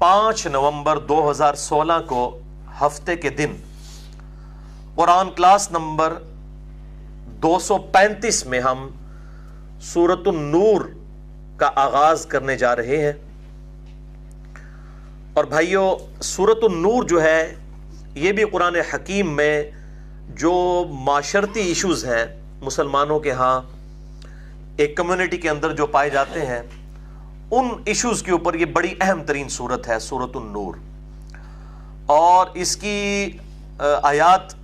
5 नवंबर 2016 को हफ़्ते के दिन कुरान क्लास नंबर 235 में हम सूरत नूर का आगाज़ करने जा रहे हैं। और भाइयों सूरत नूर जो है, ये भी कुरान हकीम में जो माशरती इश्यूज़ हैं, मुसलमानों के यहाँ, एक कम्युनिटी के अंदर जो पाए जाते हैं उन इश्यूज़ के ऊपर ये बड़ी अहम तरीन सूरत है सूरत नूर। और इसकी आयात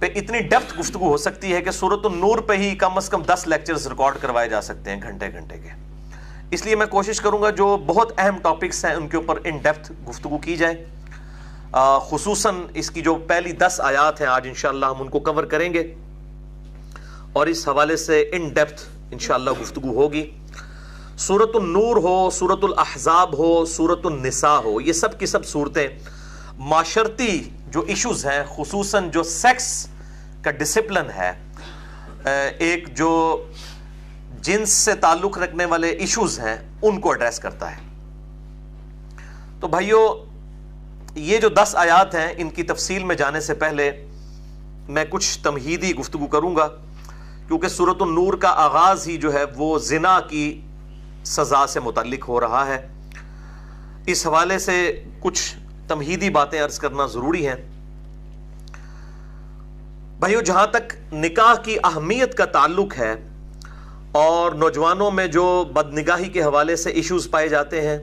पे इतनी डेप्थ गुफ्तु हो सकती है कि सूरत नूर पे ही कम अज कम दस लेक्चर्स रिकॉर्ड करवाए जा सकते हैं घंटे घंटे के। इसलिए मैं कोशिश करूँगा जो बहुत अहम टॉपिक्स हैं उनके ऊपर इन डेप्थ गुफ्तु की जाए। खसूस इसकी जो पहली दस आयात हैं, आज इंशाल्लाह हम उनको कवर करेंगे। और इस हवाले से इन डेप्थ इंशाल्लाह गुफ्तु होगी। सूरत नूर हो सूरत अहजाब हो सूरत निसा हो, ये सब की सब सूरतें, माशरती जो इश्यूज़ हैं खसूस जो सेक्स का डिसिप्लिन है एक जो जिन्स से ताल्लुक रखने वाले इश्यूज़ हैं, उनको एड्रेस करता है। तो भाइयों, ये जो दस आयात हैं, इनकी तफसील में जाने से पहले मैं कुछ तमहीदी गुफ्तु करूँगा, क्योंकि सूरत नूर का आगाज़ ही जो है, वो जिना की सजा से मुतलक हो रहा है। इस हवाले से कुछ तमहीदी बातें अर्ज़ करना ज़रूरी है। भाइयों, जहाँ तक निकाह की अहमियत का ताल्लुक है और नौजवानों में जो बदनिगाही के हवाले से इश्यूज़ पाए जाते हैं,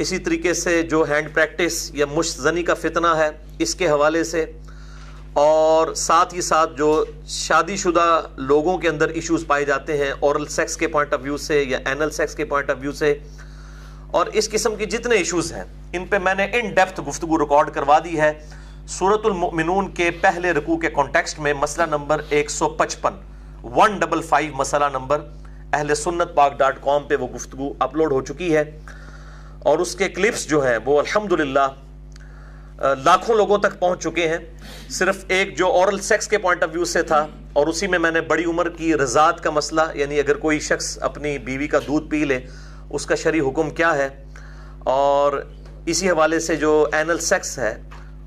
इसी तरीके से जो हैंड प्रैक्टिस या मुश्तनी का फितना है, इसके हवाले से और साथ ही साथ जो शादीशुदा लोगों के अंदर इश्यूज़ पाए जाते हैं औरल सेक्स के पॉइंट ऑफ़ व्यू से या एनल सेक्स के पॉइंट ऑफ़ व्यू से। और इस किस्म के जितने इश्यूज़ हैं, इन पे मैंने इन डेप्थ गुफ्तु रिकॉर्ड करवा दी है। सूरतुलमिनून के पहले रकू के कॉन्टेक्स्ट में मसला नंबर एक सौ पचपन वन डबल फाइव मसला नंबर अहल सुन्नत पाक डॉट कॉम पर वो गुफ्तु अपलोड हो चुकी है। और उसके क्लिप्स जो हैं, वो अल्हम्दुलिल्लाह लाखों लोगों तक पहुँच चुके हैं। सिर्फ़ एक जो औरल सेक्स के पॉइंट ऑफ़ व्यू से था, और उसी में मैंने बड़ी उम्र की रजात का मसला, यानी अगर कोई शख्स अपनी बीवी का दूध पी ले, उसका शरी हुक्म क्या है? और इसी हवाले से जो एनल सेक्स है,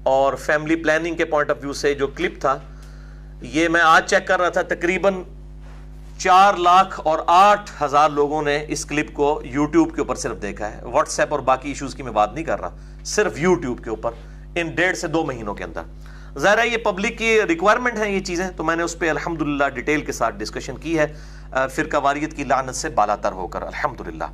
और फैमिली प्लानिंग के पॉइंट ऑफ़ व्यू से जो क्लिप था, ये मैं आज चेक कर रहा था, तकरीबन चार लाख और आठ हज़ार लोगों ने इस क्लिप को यूट्यूब के ऊपर सिर्फ़ देखा है। व्हाट्सएप और बाकी इश्यूज़ की मैं बात नहीं कर रहा, सिर्फ़ यूट्यूब के ऊपर। इन डेढ़ से दो महीनों के अंदर। ज़ाहिर ये पब्लिक की रिक्वायरमेंट है ये चीज़ें तो मैंने उस पर अल्हम्दुलिल्लाह डिटेल के साथ डिस्कशन की है। फिर वारियत की लानत से बालातर होकर अल्हम्दुलिल्लाह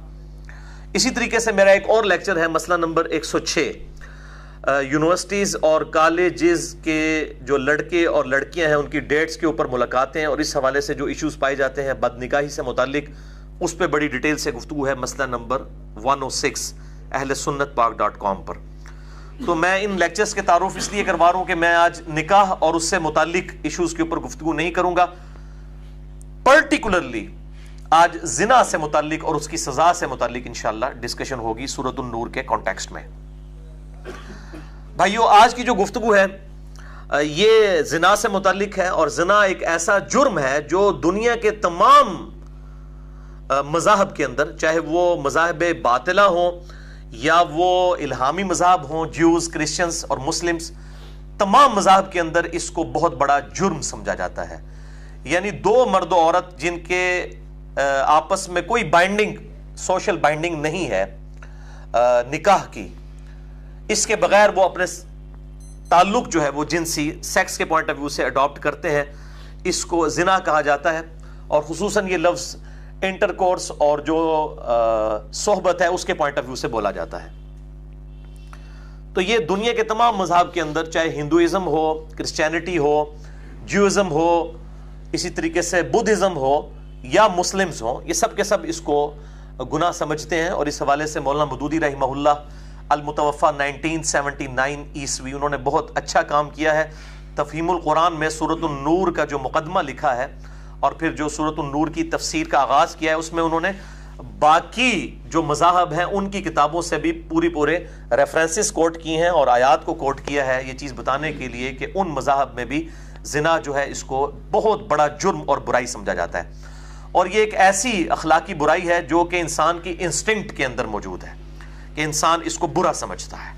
इसी तरीके से मेरा एक और लेक्चर है, मसला नंबर 106 यूनिवर्सिटीज़ और कॉलेजेस के जो लड़के और लड़कियाँ हैं, उनकी डेट्स के ऊपर मुलाकातें और इस हवाले से जो इश्यूज़ पाए जाते हैं, बदनिकाही से मुतलिक, उस पर बड़ी डिटेल से गुफ्तु है, मसला नंबर 106 अहल सुन्नत पाक डॉट कॉम पर। तो मैं इन लेक्चर्स के तारुफ इसलिए करवा रहा हूँ कि मैं आज निकाह और उससे मुतलिक इश्यूज़ के ऊपर गुफ्तु नहीं करूँगा। पर्टिकुलरली आज जिना से मुतलिक और उसकी सजा से मुतलिक इंशाला डिस्कशन होगी सूरत नूर के कॉन्टेक्स्ट में। भाइयों, आज की जो गुफ्तु है ये जिना से मुतलिक है और जिना एक ऐसा जुर्म है जो दुनिया के तमाम मजाहब के अंदर, चाहे वो मजाहब बातिला हो या वो इल्हामी मज़हब हों ज्यूज क्रिश्चियंस और मुस्लिम्स तमाम मजाहब के अंदर इसको बहुत बड़ा जुर्म समझा जाता है। यानी दो मर्द औरत जिनके आपस में कोई बाइंडिंग सोशल बाइंडिंग नहीं है निकाह की, इसके बगैर वो अपने ताल्लुक जो है वो जिनसी सेक्स के पॉइंट ऑफ़ व्यू से अडॉप्ट करते हैं, इसको जिना कहा जाता है। और खसूस ये लफ्ज़ इंटरकोर्स और जो सोहबत है, उसके पॉइंट ऑफ़ व्यू से बोला जाता है। तो ये दुनिया के तमाम मज़हब के अंदर, चाहे हिंदुज़म हो, क्रिश्चियनिटी हो ज्यूज़म हो, इसी तरीके से बुद्धिज़्म हो, या मुस्लिम्स हो, ये सब के सब इसको गुनाह समझते हैं। और इस हवाले से मौलाना मदूदी रही अलमुतवफ़ा 1979 ईस्वी, उन्होंने बहुत अच्छा काम किया है। तफहीमुल कुरान में सूरत नूर का जो मुकदमा लिखा है और फिर जो सूरत नूर की तफसीर का आगाज़ किया है, उसमें उन्होंने बाकी जो मजाहब हैं, उनकी किताबों से भी पूरी पूरे रेफरेंसेस कोट किए हैं और आयात को कोट किया है ये चीज़ बताने के लिए कि उन मजाहब में भी जिना जो है, इसको बहुत बड़ा जुर्म और बुराई समझा जाता है। और ये एक ऐसी अखलाकी बुराई है जो कि इंसान की इंस्टिंक्ट के अंदर मौजूद है कि इंसान इसको बुरा समझता है।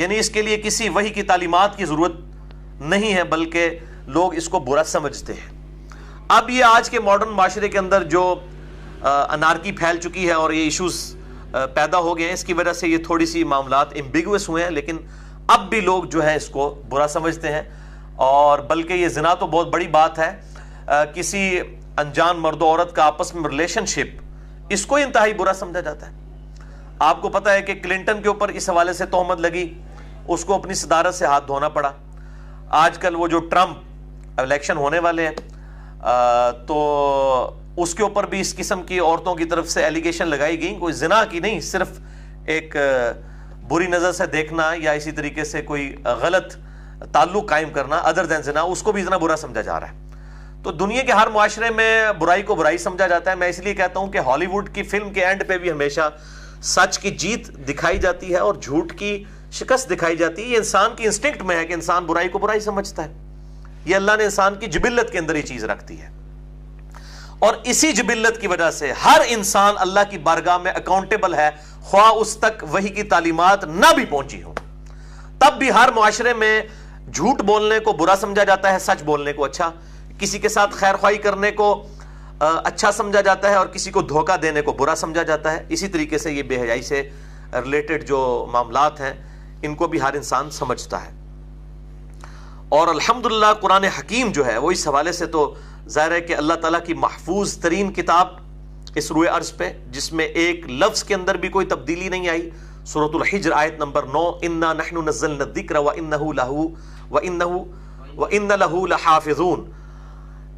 यानी इसके लिए किसी वही की तालीमत की ज़रूरत नहीं है, बल्कि लोग इसको बुरा समझते हैं। अब ये आज के मॉडर्न माशरे के अंदर जो अनारकी फैल चुकी है और ये इश्यूज़ पैदा हो गए हैं इसकी वजह से ये थोड़ी सी मामला एम्बिगुअस हुए हैं लेकिन अब भी लोग जो है इसको बुरा समझते हैं। और बल्कि ये जना तो बहुत बड़ी बात है आ, किसी अनजान मर्द औरत का आपस में रिलेशनशिप इसको इंतहाई बुरा समझा जाता है। आपको पता है कि क्लिंटन के ऊपर इस हवाले से तोहमत लगी उसको अपनी सदारत से हाथ धोना पड़ा। आजकल वो जो ट्रंप इलेक्शन होने वाले हैं तो उसके ऊपर भी इस किस्म की औरतों की तरफ़ से एलिगेशन लगाई गई। कोई जिना की नहीं, सिर्फ़ एक बुरी नज़र से देखना या इसी तरीके से कोई गलत ताल्लुक कायम करना अदर देन जिना, उसको भी इतना बुरा समझा जा रहा है। तो दुनिया के हर मुआरे में बुराई को बुराई समझा जाता है। मैं इसलिए कहता हूँ कि हॉलीवुड की फ़िल्म के एंड पे भी हमेशा सच की जीत दिखाई जाती है और झूठ की शिकस्त दिखाई जाती है। ये इंसान की इंस्टिंक्ट में है कि इंसान बुराई को बुराई समझता है। ये अल्लाह ने इंसान की जबिल्लत के अंदर ये चीज़ रखती है। और इसी जबिल्लत की वजह से हर इंसान अल्लाह की बारगाह में अकाउंटेबल है ख्वा उस तक वही की तालीमत ना भी पहुँची हो। तब भी हर मुआरे में झूठ बोलने को बुरा समझा जाता है, सच बोलने को अच्छा। किसी के साथ खैर ख्वाही करने को अच्छा समझा जाता है और किसी को धोखा देने को बुरा समझा जाता है। इसी तरीके से ये बेहयाई से रिलेटेड जो मामला हैं, इनको भी हर इंसान समझता है। और अल्हम्दुलिल्लाह कुरान हकीम जो है, वो इस हवाले से तो ज़ाहिर है कि अल्लाह ताला की महफूज तरीन किताब इस रुए अर्ज़ पे, जिसमें एक लफ्ज़ के अंदर भी कोई तब्दीली नहीं आई। सूरतुल हिज्र आयत नंबर नौ, इन्ना नहनु नज़्ज़लना दिक्र व इन्नहु लहू व इन्नहु व इन्न लहू लहाफिजून।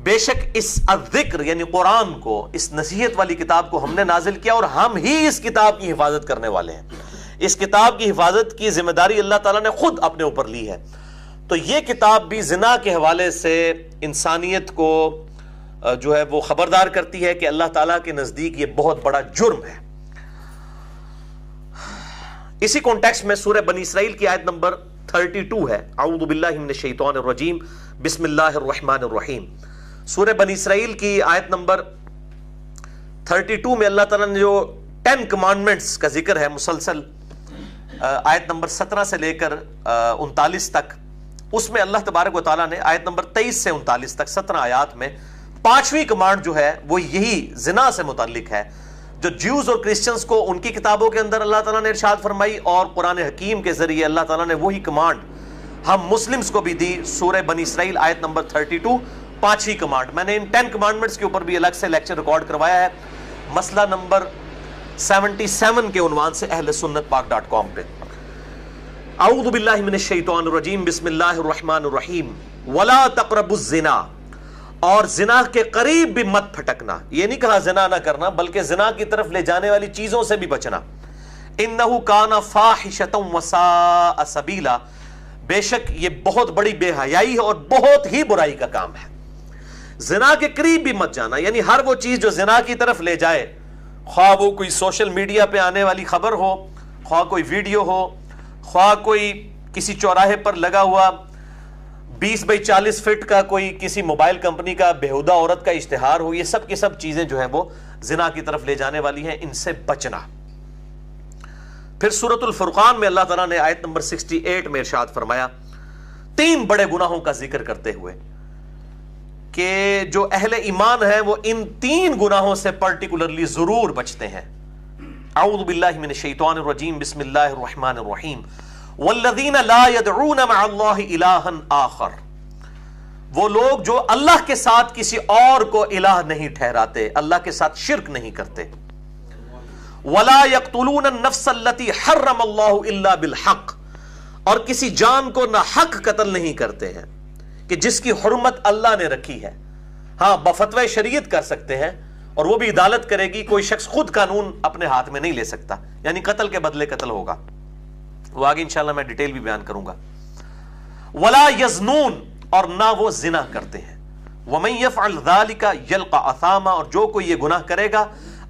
बेशक इस अजिक्र, यानी कुरान को, इस नसीहत वाली किताब को हमने नाजिल किया और हम ही इस किताब की हिफाजत करने वाले हैं। इस किताब की हिफाजत की ज़िम्मेदारी अल्लाह ताला ने खुद अपने ऊपर ली है। तो ये किताब भी जिना के हवाले से इंसानियत को जो है वो खबरदार करती है कि अल्लाह ताला के नज़दीक ये बहुत बड़ा जुर्म है। इसी कॉन्टेक्स्ट में सूर्य बनी इसराइल की आयत नंबर 32 है। आउदबिल्लाजीम बिस्मिल्लाहिर्रहमानिर्रहीम सूर्य बनी इसराइल की आयत नंबर 32 में अल्लाह ताला ने जो टेन कमांडमेंट्स का ज़िक्र है, मुसलसल आयत नंबर 17 से लेकर उनतालीस तक उसमें अल्लाह तबारक वाली ने आयत नंबर 23 से उनतालीस तक 17 आयात में पांचवी कमांड जो है, वो यही जिना से मुतलिक है, जो ज्यूज और क्रिश्चियंस को उनकी किताबों के अंदर अल्लाह ताला ने इरशाद फरमाई और कुरान हकीम के ज़रिए अल्लाह ताला ने वही कमांड हम मुस्लिम्स को भी दी सूर्य बनी इसराइल, आयत नंबर 32 पांचवी कमांड। मैंने इन टेन कमांडमेंट्स के ऊपर भी अलग से लेक्चर रिकॉर्ड करवाया है। मसला नंबर 77 के उनवान से अहल सुन्नत पाक डॉट कॉम पे। आउदबिल्लाशैतरजीम बिस्मिल्लाहिर्रहमानिर्रहीम वला तकरबुजना और जिना के करीब भी मत फटकना यह नहीं कहा जिना ना करना, बल्कि जिना की तरफ़ ले जाने वाली चीज़ों से भी बचना। इन नहू काना फाहिशतम वसा सबीला। बेशक ये बहुत बड़ी बेहयाई है और बहुत ही बुराई का काम है। जिना के करीब भी मत जाना, यानी हर वो चीज़ जो जिना की तरफ़ ले जाए। ख्वाह वो कोई सोशल मीडिया पे आने वाली खबर हो, ख्वाह कोई वीडियो हो ख्वाह कोई किसी चौराहे पर लगा हुआ 20 बाई 40 फिट का कोई किसी मोबाइल कंपनी का बेहुदा औरत का इश्तेहार हो, ये सब की सब चीज़ें जो है वो जिना की तरफ़ ले जाने वाली हैं, इनसे बचना। फिर सूरतुल फुरकान में अल्लाह तला ने आयत नंबर 68 में इरशाद फरमाया, तीन बड़े गुनाहों का ज़िक्र करते हुए कि जो अहले ईमान है, वो इन तीन गुनाहों से पर्टिकुलरली ज़रूर बचते हैं। आउदबिल्लाजीम बिस्मिल्लाहिर्रहमानिर्रहीम वल्लदीन इलाहन आखर वो लोग जो अल्लाह के साथ किसी और को इलाह नहीं ठहराते, अल्लाह के साथ शिरक नहीं करते। वला यकतुलून नफ्सल्लती हर्रम अल्लाहु इल्ला बिल हक और किसी जान को ना हक कत्ल नहीं करते हैं, कि जिसकी हरमत अल्लाह ने रखी है। हाँ, बफतवा शरीयत कर सकते हैं और वो भी अदालत करेगी, कोई शख्स खुद कानून अपने हाथ में नहीं ले सकता। यानी कत्ल के बदले कत्ल होगा। वो आगे इंशाल्लाह मैं डिटेल भी बयान करूँगा। वला यजनून, और ना वो जिना करते हैं। वमई का यल का असामा, और जो कोई ये गुनाह करेगा,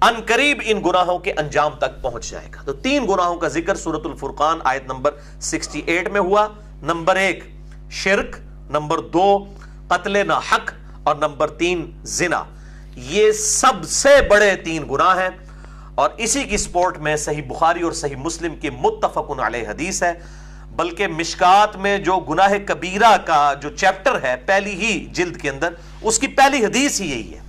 अन करीब इन गुनाहों के अंजाम तक पहुँच जाएगा। तो तीन गुनाहों का ज़िक्र सूरतुल फुरकान, आयत नंबर 68 में हुआ। नंबर एक, शिरक। नंबर दो, कत्ल ना हक। और नंबर तीन, जिना। ये सबसे बड़े तीन गुनाह हैं। और इसी की स्पोर्ट में सही बुखारी और सही मुस्लिम की मुतफकुन हदीस है। बल्कि मिशकात में जो गुनाह कबीरा का जो चैप्टर है, पहली ही जिल्द के अंदर, उसकी पहली हदीस ही यही है।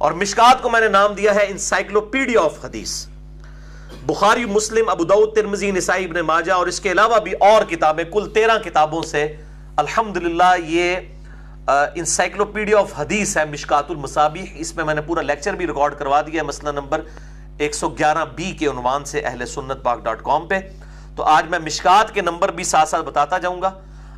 और मिशकात को मैंने नाम दिया है इंसाइक्लोपीडिया ऑफ़ हदीस बुखारी, मुस्लिम अबूदाऊद तिरमजी, नसाई, इब्न माजा और इसके अलावा भी और किताबें, कुल तेरह किताबों से, अल्हम्दुलिल्लाह, ये इंसाइक्लोपीडिया ऑफ़ हदीस है, मिशकातुल मसाबी। इसमें मैंने पूरा लेक्चर भी रिकॉर्ड करवा दिया है, मसला नंबर 111 बी के उनवान से, अहले सुन्नत पाक डॉट कॉम पर तो आज मैं मिशकात के नंबर भी साथ साथ बताता जाऊँगा।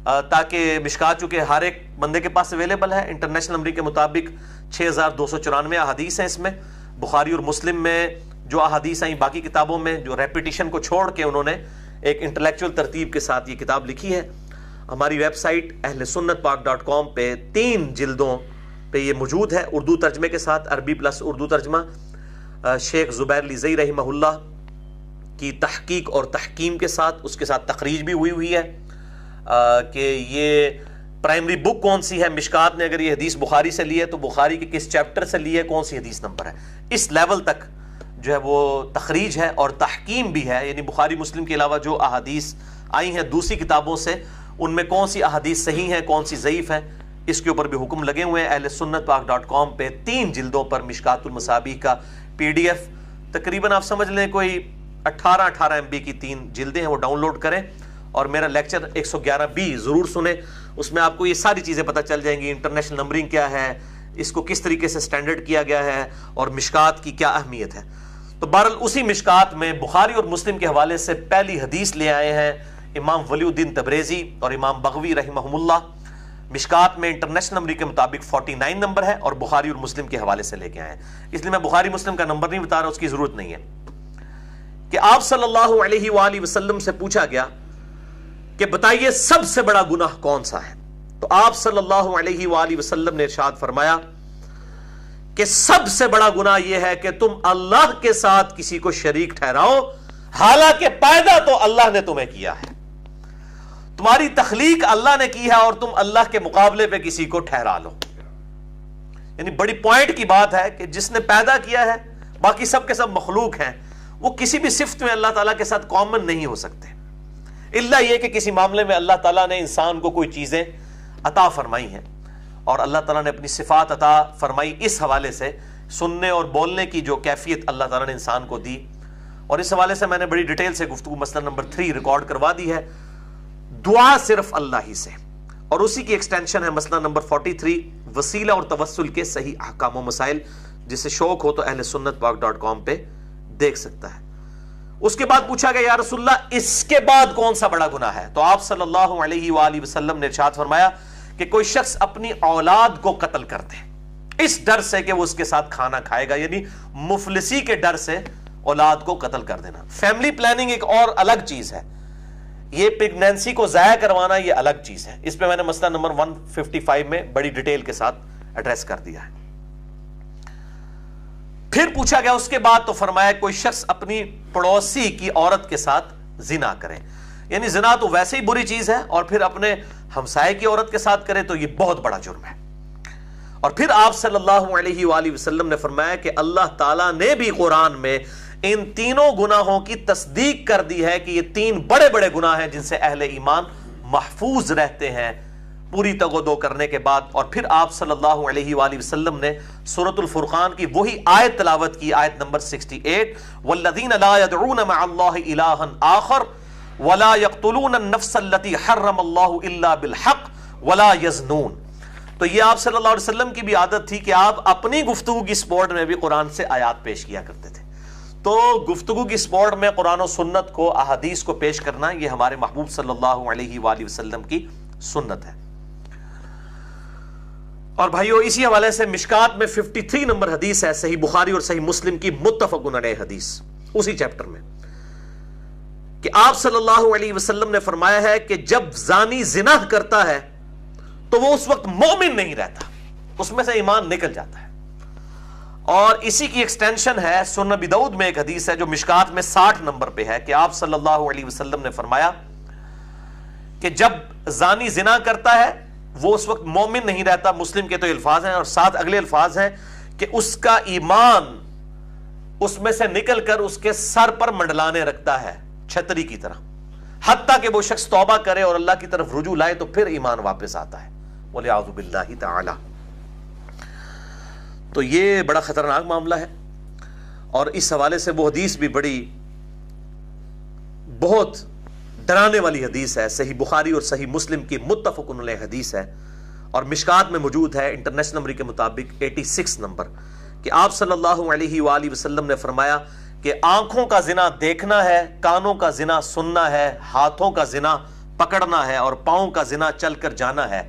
ताकि मिशकात, चूँकि हर एक बंदे के पास अवेलेबल है इंटरनेशनल नंबर के मुताबिक छः हज़ार दो सौ चौरानवे अदीस हैं इसमें। बुखारी और मुस्लिम में जो अदीस आई बाकी किताबों में, जो रेपिटिशन को छोड़ के उन्होंने एक इंटेलेक्चुअल तरतीब के साथ ये किताब लिखी है। हमारी वेबसाइट अहल सुन्नत पाक डॉट कॉम पर तीन जिल्दों पे ये मौजूद है, उर्दू तर्जमे के साथ, अरबी प्लस उर्दू तर्जमा। शेख ज़ुबैर लिजई रहीमहुल्ला की तहकीक और तहकीम के साथ, उसके साथ तकरीज भी हुई हुई है। कि ये प्राइमरी बुक कौन सी है? मिशकात ने अगर ये हदीस बुखारी से ली है तो बुखारी के किस चैप्टर से ली है? कौन सी हदीस नंबर है? इस लेवल तक जो है वो तखरीज है और तहकीम भी है। यानी बुखारी मुस्लिम के अलावा जो अहादीस आई हैं दूसरी किताबों से उनमें कौन सी अहादीस सही हैं, कौन सी ज़यीफ़ हैं? इसके ऊपर भी हुक्म लगे हुए हैं। अहल सुन्नत पाक डॉट कॉम पर तीन जिल्दों पर मिशकातुलमसाबी का पी डी एफ़ तकरीबन आप समझ लें, कोई 18 18 एम बी की तीन जिल्दें हैं, वो डाउनलोड करें और मेरा लेक्चर 111 बी ज़रूर सुने। उसमें आपको ये सारी चीज़ें पता चल जाएँगी, इंटरनेशनल नंबरिंग क्या है, इसको किस तरीके से स्टैंडर्ड किया गया है और मिशकात की क्या अहमियत है। तो बहरल उसी मिशकात में बुखारी और मुस्लिम के हवाले से पहली हदीस ले आए हैं। इमाम वलीउद्दीन तबरेज़ी और इमाम बगवी रहीमहुल्ला मिशकात में इंटरनेशनल नंबर के मुताबिक 49 नंबर है और बुखारी और मुस्लिम के हवाले से लेके आए हैं। इसलिए मैं बुखारी मुस्लिम का नंबर नहीं बता रहा, उसकी ज़रूरत नहीं है। कि आप सल्लल्लाहु अलैहि वसल्लम से पूछा गया कि बताइए सबसे बड़ा गुनाह कौन सा है? तो आप सल्लल्लाहु अलैहि वसल्लम ने इरशाद फरमाया कि सबसे बड़ा गुनाह यह है कि तुम अल्लाह के साथ किसी को शरीक ठहराओ, हालाँकि पैदा तो अल्लाह ने तुम्हें किया है। तुम्हारी तखलीक अल्लाह ने की है और तुम अल्लाह के मुकाबले पे किसी को ठहरा लो। यानी बड़ी पॉइंट की बात है कि जिसने पैदा किया है, बाकी सब के सब मखलूक हैं, वो किसी भी सिफ्त में अल्लाह ताला के साथ कॉमन नहीं हो सकते। इल्ला यह कि किसी मामले में अल्लाह ताला ने इंसान को कोई चीज़ें अता फरमाई हैं और अल्लाह ताला ने अपनी सिफात अता फरमाई इस हवाले से, सुनने और बोलने की जो कैफियत अल्लाह ताला ने इंसान को दी। और इस हवाले से मैंने बड़ी डिटेल से गुफ्तु मसला नंबर थ्री रिकॉर्ड करवा दी है। दुआ सिर्फ़ अल्लाह ही से। और उसी की एक्सटेंशन है मसला नंबर 43 वसीला और तवसल के सही अहकाम मसाइल, जिसे शौक हो तो अहल सुन्नत पाक डॉट कॉम पर देख सकता है। उसके बाद पूछा गया, या रसुल्ला इसके बाद कौन सा बड़ा गुना है? तो आप सल्लल्लाहु अलैहि वसल्लम ने इरशाद फरमाया कि कोई शख्स अपनी औलाद को कत्ल कर दे। इस डर से कि वो उसके साथ खाना खाएगा, यानी मुफलिसी के डर से औलाद को कत्ल कर देना। फैमिली प्लानिंग एक और अलग चीज़ है। ये प्रेगनेंसी को जाया करवाना ये अलग चीज़ है। इस पे मैंने मसला नंबर 155 में बड़ी डिटेल के साथ एड्रेस कर दिया है। फिर पूछा गया उसके बाद तो फरमाया, कोई शख्स अपनी पड़ोसी की औरत के साथ जिना करे। यानी जिना तो वैसे ही बुरी चीज़ है और फिर अपने हमसाय की औरत के साथ करे तो ये बहुत बड़ा जुर्म है। और फिर आप सल्लल्लाहु अलैहि वसल्लम ने फरमाया कि अल्लाह ताला ने भी कुरान में इन तीनों गुनाहों की तस्दीक कर दी है कि ये तीन बड़े बड़े गुनाह हैं जिनसे अहले ईमान महफूज रहते हैं। पूरी तगोदो करने के बाद और फिर आप सल्लल्लाहु अलैहि वसल्लम ने सूरतुल फुरकान की वही आयत तलावत की, आयत नंबर 68 वल्लदीन ला यदऊन मअल्लाहि इलाहन आखर वला यक्तुलून नफ्सल्लती हर्रम अल्लाहु इल्ला बिल हक वला यजनून। तो ये आप सल्लल्लाहु अलैहि वसल्लम की भी आदत थी कि आप अपनी गुफ्तगू की स्पोर्ट में भी कुरान से आयात पेश किया करते थे। तो गुफ्तगु की स्पोर्ट में कुरान और सुन्नत को, अहदीस को पेश करना, ये हमारे महबूब सल्लल्लाहु की सुन्नत है। और भाइयों, इसी हवाले से मिशकात में 53 नंबर हदीस है, सही बुखारी और सही मुस्लिम की मुतफकुन हदीस, उसी चैप्टर में। कि आप सल्लल्लाहु अलैहि वसल्लम ने फरमाया है कि जब जानी जिना करता है तो वो उस वक्त मोमिन नहीं रहता, उसमें से ईमान निकल जाता है। और इसी की एक्सटेंशन है सुन बिदऊद में एक हदीस है जो मिशकात में साठ नंबर पे है कि आप सल्लल्लाहु अलैहि वसल्लम ने फरमाया कि जब जानी जिना करता है, वो उस वक्त मोमिन नहीं रहता। मुस्लिम के तो अल्फाज हैं और साथ अगले अल्फाज हैं कि उसका ईमान उसमें से निकल कर उसके सर पर मंडलाने रखता है छतरी की तरह। हत्या कि वो शख्स तौबा करे और अल्लाह की तरफ़ रुजू लाए तो फिर ईमान वापस आता है। बोले आजुबिल्ला तो ये बड़ा ख़तरनाक मामला है। और इस हवाले से वो हदीस भी बड़ी, बहुत डराने वाली हदीस है। सही बुखारी और सही मुस्लिम की मुतफ़ुन हदीस है। और मिशकात में मौजूद है इंटरनेशनल नंबर के मुताबिक 86 नंबर, कि आप सल्लल्लाहु अलैहि वसल्लम ने फरमाया कि आँखों का जिना देखना है, कानों का जिना सुनना है, हाथों का जिना पकड़ना है और पाओं का जिना चलकर जाना है,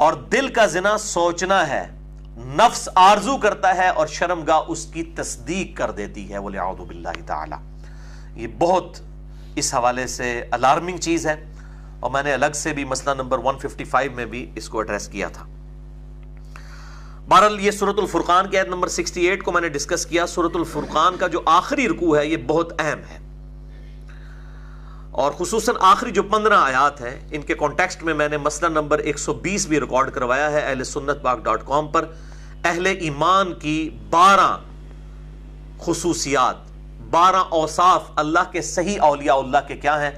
और दिल का जिना सोचना है नफ्स आरज़ू करता है और शर्मगा उसकी तस्दीक कर देती है बोले आउदबिल्ला ये बहुत इस हवाले से अलार्मिंग चीज़ है और मैंने अलग से भी मसला नंबर 155 में भी इसको एड्रेस किया था। बहरल ये सूरतुल फुरकान के नंबर 68 को मैंने डिस्कस किया। सूरतुल का जो आखिरी रुकू है, ये बहुत अहम है। और खसूस आखिरी जो पंद्रह आयात हैं, इनके कॉन्टेक्स्ट में मैंने मसला नंबर 120 भी रिकॉर्ड करवाया है अहल सुन्नत पाक डॉट कॉम पर। अहल ईमान की बारह खसूसियात, बारह औसाफ अल्लाह के सही अलिया के क्या हैं?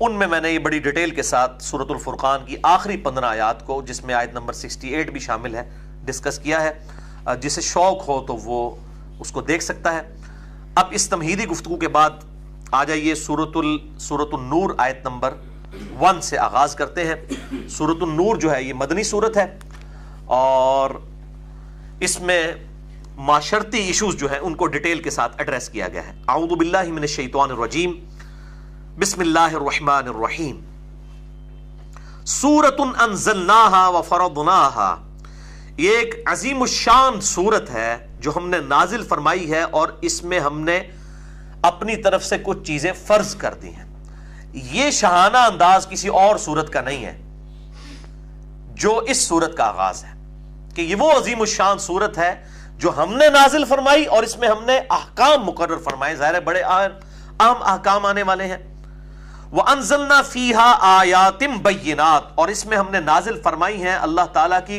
उनमें मैंने ये बड़ी डिटेल के साथ सूरतुल फुरकान की आखिरी पंद्रह आयात को, जिसमें आयत नंबर 68 भी शामिल है डिस्कस किया है। जिसे शौक हो तो वो उसको देख सकता है। अब इस तमहीदी गुफ्तु के बाद आ जाइए सूरतुल सूरतुल नूर आयत नंबर वन से आगाज़ करते हैं। सूरतुल नूर जो है, ये मदनी सूरत है और इसमें माशरती इशूज जो है, उनको डिटेल के साथ एड्रेस किया गया है। आउदबिल्लिन शैतवानरजीम बिस्मिल्लाहिर्रहमानिर्रहीम सूरतुन अनजलनाहा व फरदनाहा। ये एक अजीम शान सूरत है जो हमने नाजिल फरमाई है और इसमें हमने अपनी तरफ़ से कुछ चीज़ें फ़र्ज़ कर दी हैं। यह शहाना अंदाज किसी और सूरत का नहीं है, जो इस सूरत का आगाज़ है, कि ये वो अजीम शान सूरत है जो हमने नाजिल फरमाई और इसमें हमने अहकाम मुकर फरमाए। ज़ाहिर बड़े अहम अहकाम आने वाले हैं। वह अनजलना फीहा आयातिम बैनात और इसमें हमने नाजिल फरमाई है अल्लाह ताला की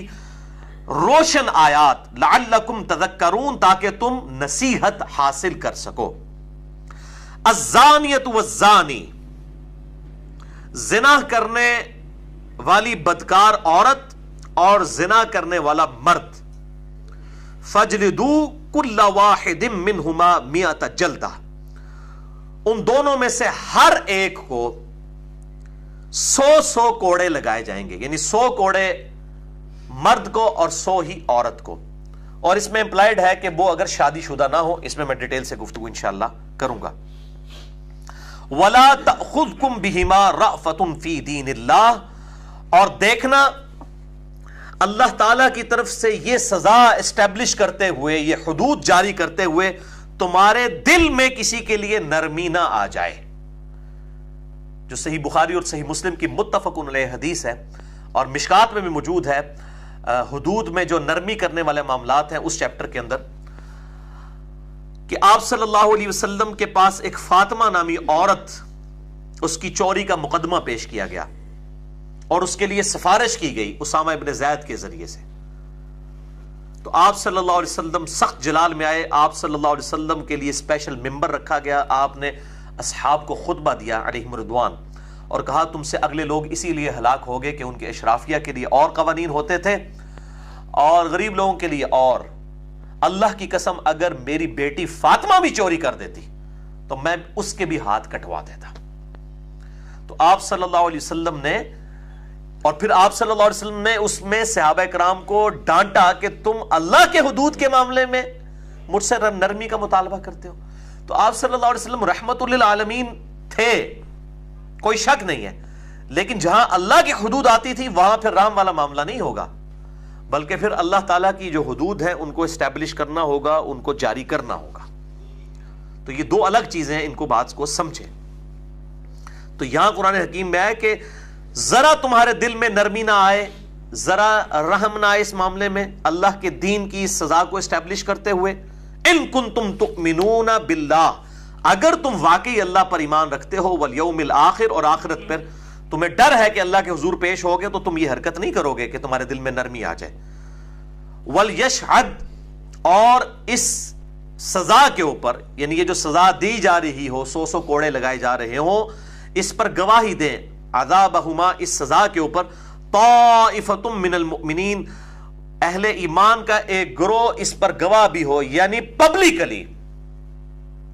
रोशन आयात लाकुम तजक्करून, ताकि तुम नसीहत हासिल कर सको। अजानियत वजानी जिना। करने वाली बदकार औरत और जिना करने वाला मर्द। फजलदू कुल्ला मिन हुमा मियाता जल्दा। उन दोनों में से हर एक को सौ सौ कोड़े लगाए जाएँगे। यानी सौ कोड़े मर्द को और सौ ही औरत को। और इसमें इंप्लाइड है कि वो अगर शादीशुदा ना हो, इसमें मैं डिटेल से गुफ्तु इंशाला करूँगा। वला खुद कुम बिहिमा फ़ी दीन और देखना, अल्लाह ताला की तरफ़ से यह सजा एस्टेब्लिश करते हुए यह हदूद जारी करते हुए, तुम्हारे दिल में किसी के लिए नरमी ना आ जाए। जो सही बुखारी और सही मुस्लिम की मुतफक हदीस है, और मिशकात में भी मौजूद है हदूद में जो नरमी करने वाले मामला हैं, उस चैप्टर के अंदर कि आप सल्लल्लाहु अलैहि वसल्लम के पास एक फातिमा नामी औरत उसकी चोरी का मुकदमा पेश किया गया और उसके लिए सिफारिश की गई उसामा इबन जैद के ज़रिए से। तो आप सल्लल्लाहु अलैहि वसल्लम सख्त जलाल में आए, आप सल्लल्लाहु अलैहि वसल्लम के लिए स्पेशल मेंबर रखा गया, आपने असहाब को खुतबा दिया अलहमरदवान और कहा, तुमसे अगले लोग इसीलिए हलाक हो गए कि उनके अशराफिया के लिए और कवानीन होते थे और गरीब लोगों के लिए और। अल्लाह की कसम, अगर मेरी बेटी फातिमा भी चोरी कर देती तो मैं उसके भी हाथ कटवा देता। तो आप सल्लल्लाहु अलैहि वसल्लम ने, और फिर आप सल्लल्लाहु अलैहि वसल्लम ने उसमें सहाबा कराम को डांटा कि तुम अल्लाह के हदूद के मामले में मुझसे नरमी का मुतालबा करते हो। तो आप सल्लल्लाहु अलैहि वसल्लम रहमतुल्लिल आलमीन थे, कोई शक नहीं है। लेकिन जहाँ अल्लाह की हदूद आती थी, वहाँ फिर राम वाला मामला नहीं होगा। बल्कि फिर अल्लाह ताला की जो हदूद है, उनको इस्टेब्लिश करना होगा, उनको जारी करना होगा। तो ये दो अलग चीज़ें इनको बात को समझे। तो यहाँ कुरान हकीम में आए कि जरा तुम्हारे दिल में नरमी ना आए, जरा रहम ना आए इस मामले में, अल्लाह के दीन की इस सजा को स्टैब्लिश करते हुए, इन कुन तुम तुमिनूना बिल्ला अगर तुम वाकई अल्लाह पर ईमान रखते हो, वल यौमिल आखिर, और आखिरत पर तुम्हें डर है कि अल्लाह के हजूर पेश होगे तो तुम ये हरकत नहीं करोगे कि तुम्हारे दिल में नरमी आ जाए। वल यश हद और इस सजा के ऊपर, यानी ये जो सजा दी जा रही हो सो सो कोड़े लगाए जा रहे हो, इस पर गवाही दें। अजाबहुमा, इस सजा के ऊपर तोफ़तुम मिनल मुमिनीन, अहले ईमान का एक ग्रोह इस पर गवाह भी हो, यानी पब्लिकली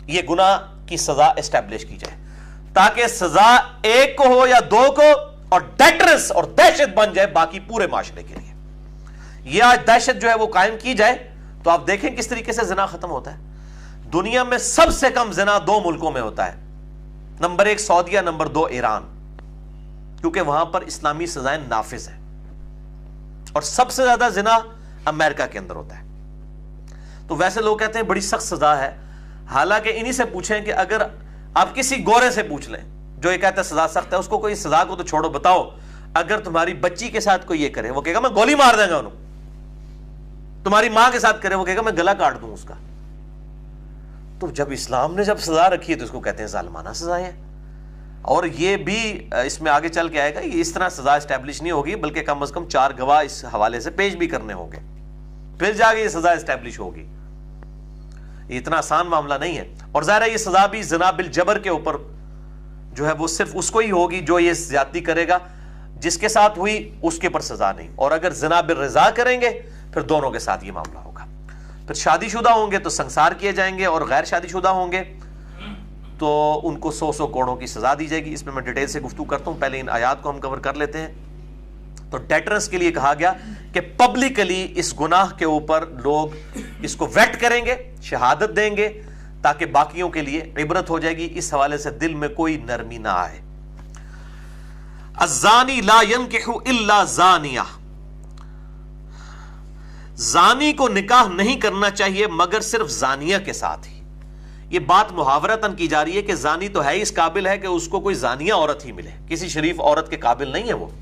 यह गुनाह की सजा एस्टेब्लिश की जाए। ताकि सजा एक को हो या दो को और डेटरस और दहशत बन जाए बाकी पूरे माशरे के लिए। यह आज दहशत जो है वो कायम की जाए तो आप देखें किस तरीके से जना खत्म होता है। दुनिया में सबसे कम जना दो मुल्कों में होता है। नंबर एक सऊदिया नंबर दो ईरान, क्योंकि वहाँ पर इस्लामी सजाएँ नाफिज है। और सबसे ज़्यादा जिना अमेरिका के अंदर होता है। तो वैसे लोग कहते हैं बड़ी सख्त सजा है। हालाँकि इन्हीं से पूछें कि अगर आप किसी गोरे से पूछ लें, जो ये कहता है, सजा सख्त है, उसको कोई सजा को तो छोड़ो, बताओ, अगर तुम्हारी बच्ची के साथ कोई ये करे, वो कहेगा, मैं गोली मार देगा उन्होंने तुम्हारी माँ के साथ करे, वो कहेगा, मैं गला काट दूँ उसका। तो जब इस्लाम ने जब सजा रखी है तो उसको कहते हैं, जालमाना सजाएँ है। और ये भी इसमें आगे चल के आएगा, ये इस तरह सजा स्टैब्लिश नहीं होगी, बल्कि कम अज कम चार गवाह इस हवाले से पेश भी करने होंगे। फिर जाके ये सजा स्टैब्लिश होगी। इतना आसान मामला नहीं है। और ज़ाहिर ये सजा भी जनाबिल जबर के ऊपर जो है वो सिर्फ़ उसको ही होगी जो ये ज्यादती करेगा। जिसके साथ हुई, उसके ऊपर सजा नहीं। और अगर जनाबिल रजा करेंगे, फिर दोनों के साथ ये मामला होगा। फिर शादीशुदा होंगे तो संसार किए जाएँगे और गैर शादीशुदा होंगे तो उनको सौ सौ करोड़ों की सजा दी जाएगी। इसमें मैं डिटेल से गुफ्तू करता हूँ। पहले इन आयात को हम कवर कर लेते हैं। तो डेटरस के लिए कहा गया कि पब्लिकली इस गुनाह के ऊपर लोग इसको वेट करेंगे, शहादत देंगे ताकि बाकियों के लिए इबरत हो जाएगी। इस हवाले से दिल में कोई नरमी ना आए। अजानी ला इल्ला जानिया। जानी को निकाह नहीं करना चाहिए, मगर सिर्फ़ जानिया के साथ ही। ये बात मुहावरतन की जा रही है कि जानी तो है, इस काबिल है कि उसको कोई जानिया औरत ही मिले। किसी शरीफ औरत के काबिल नहीं है वो।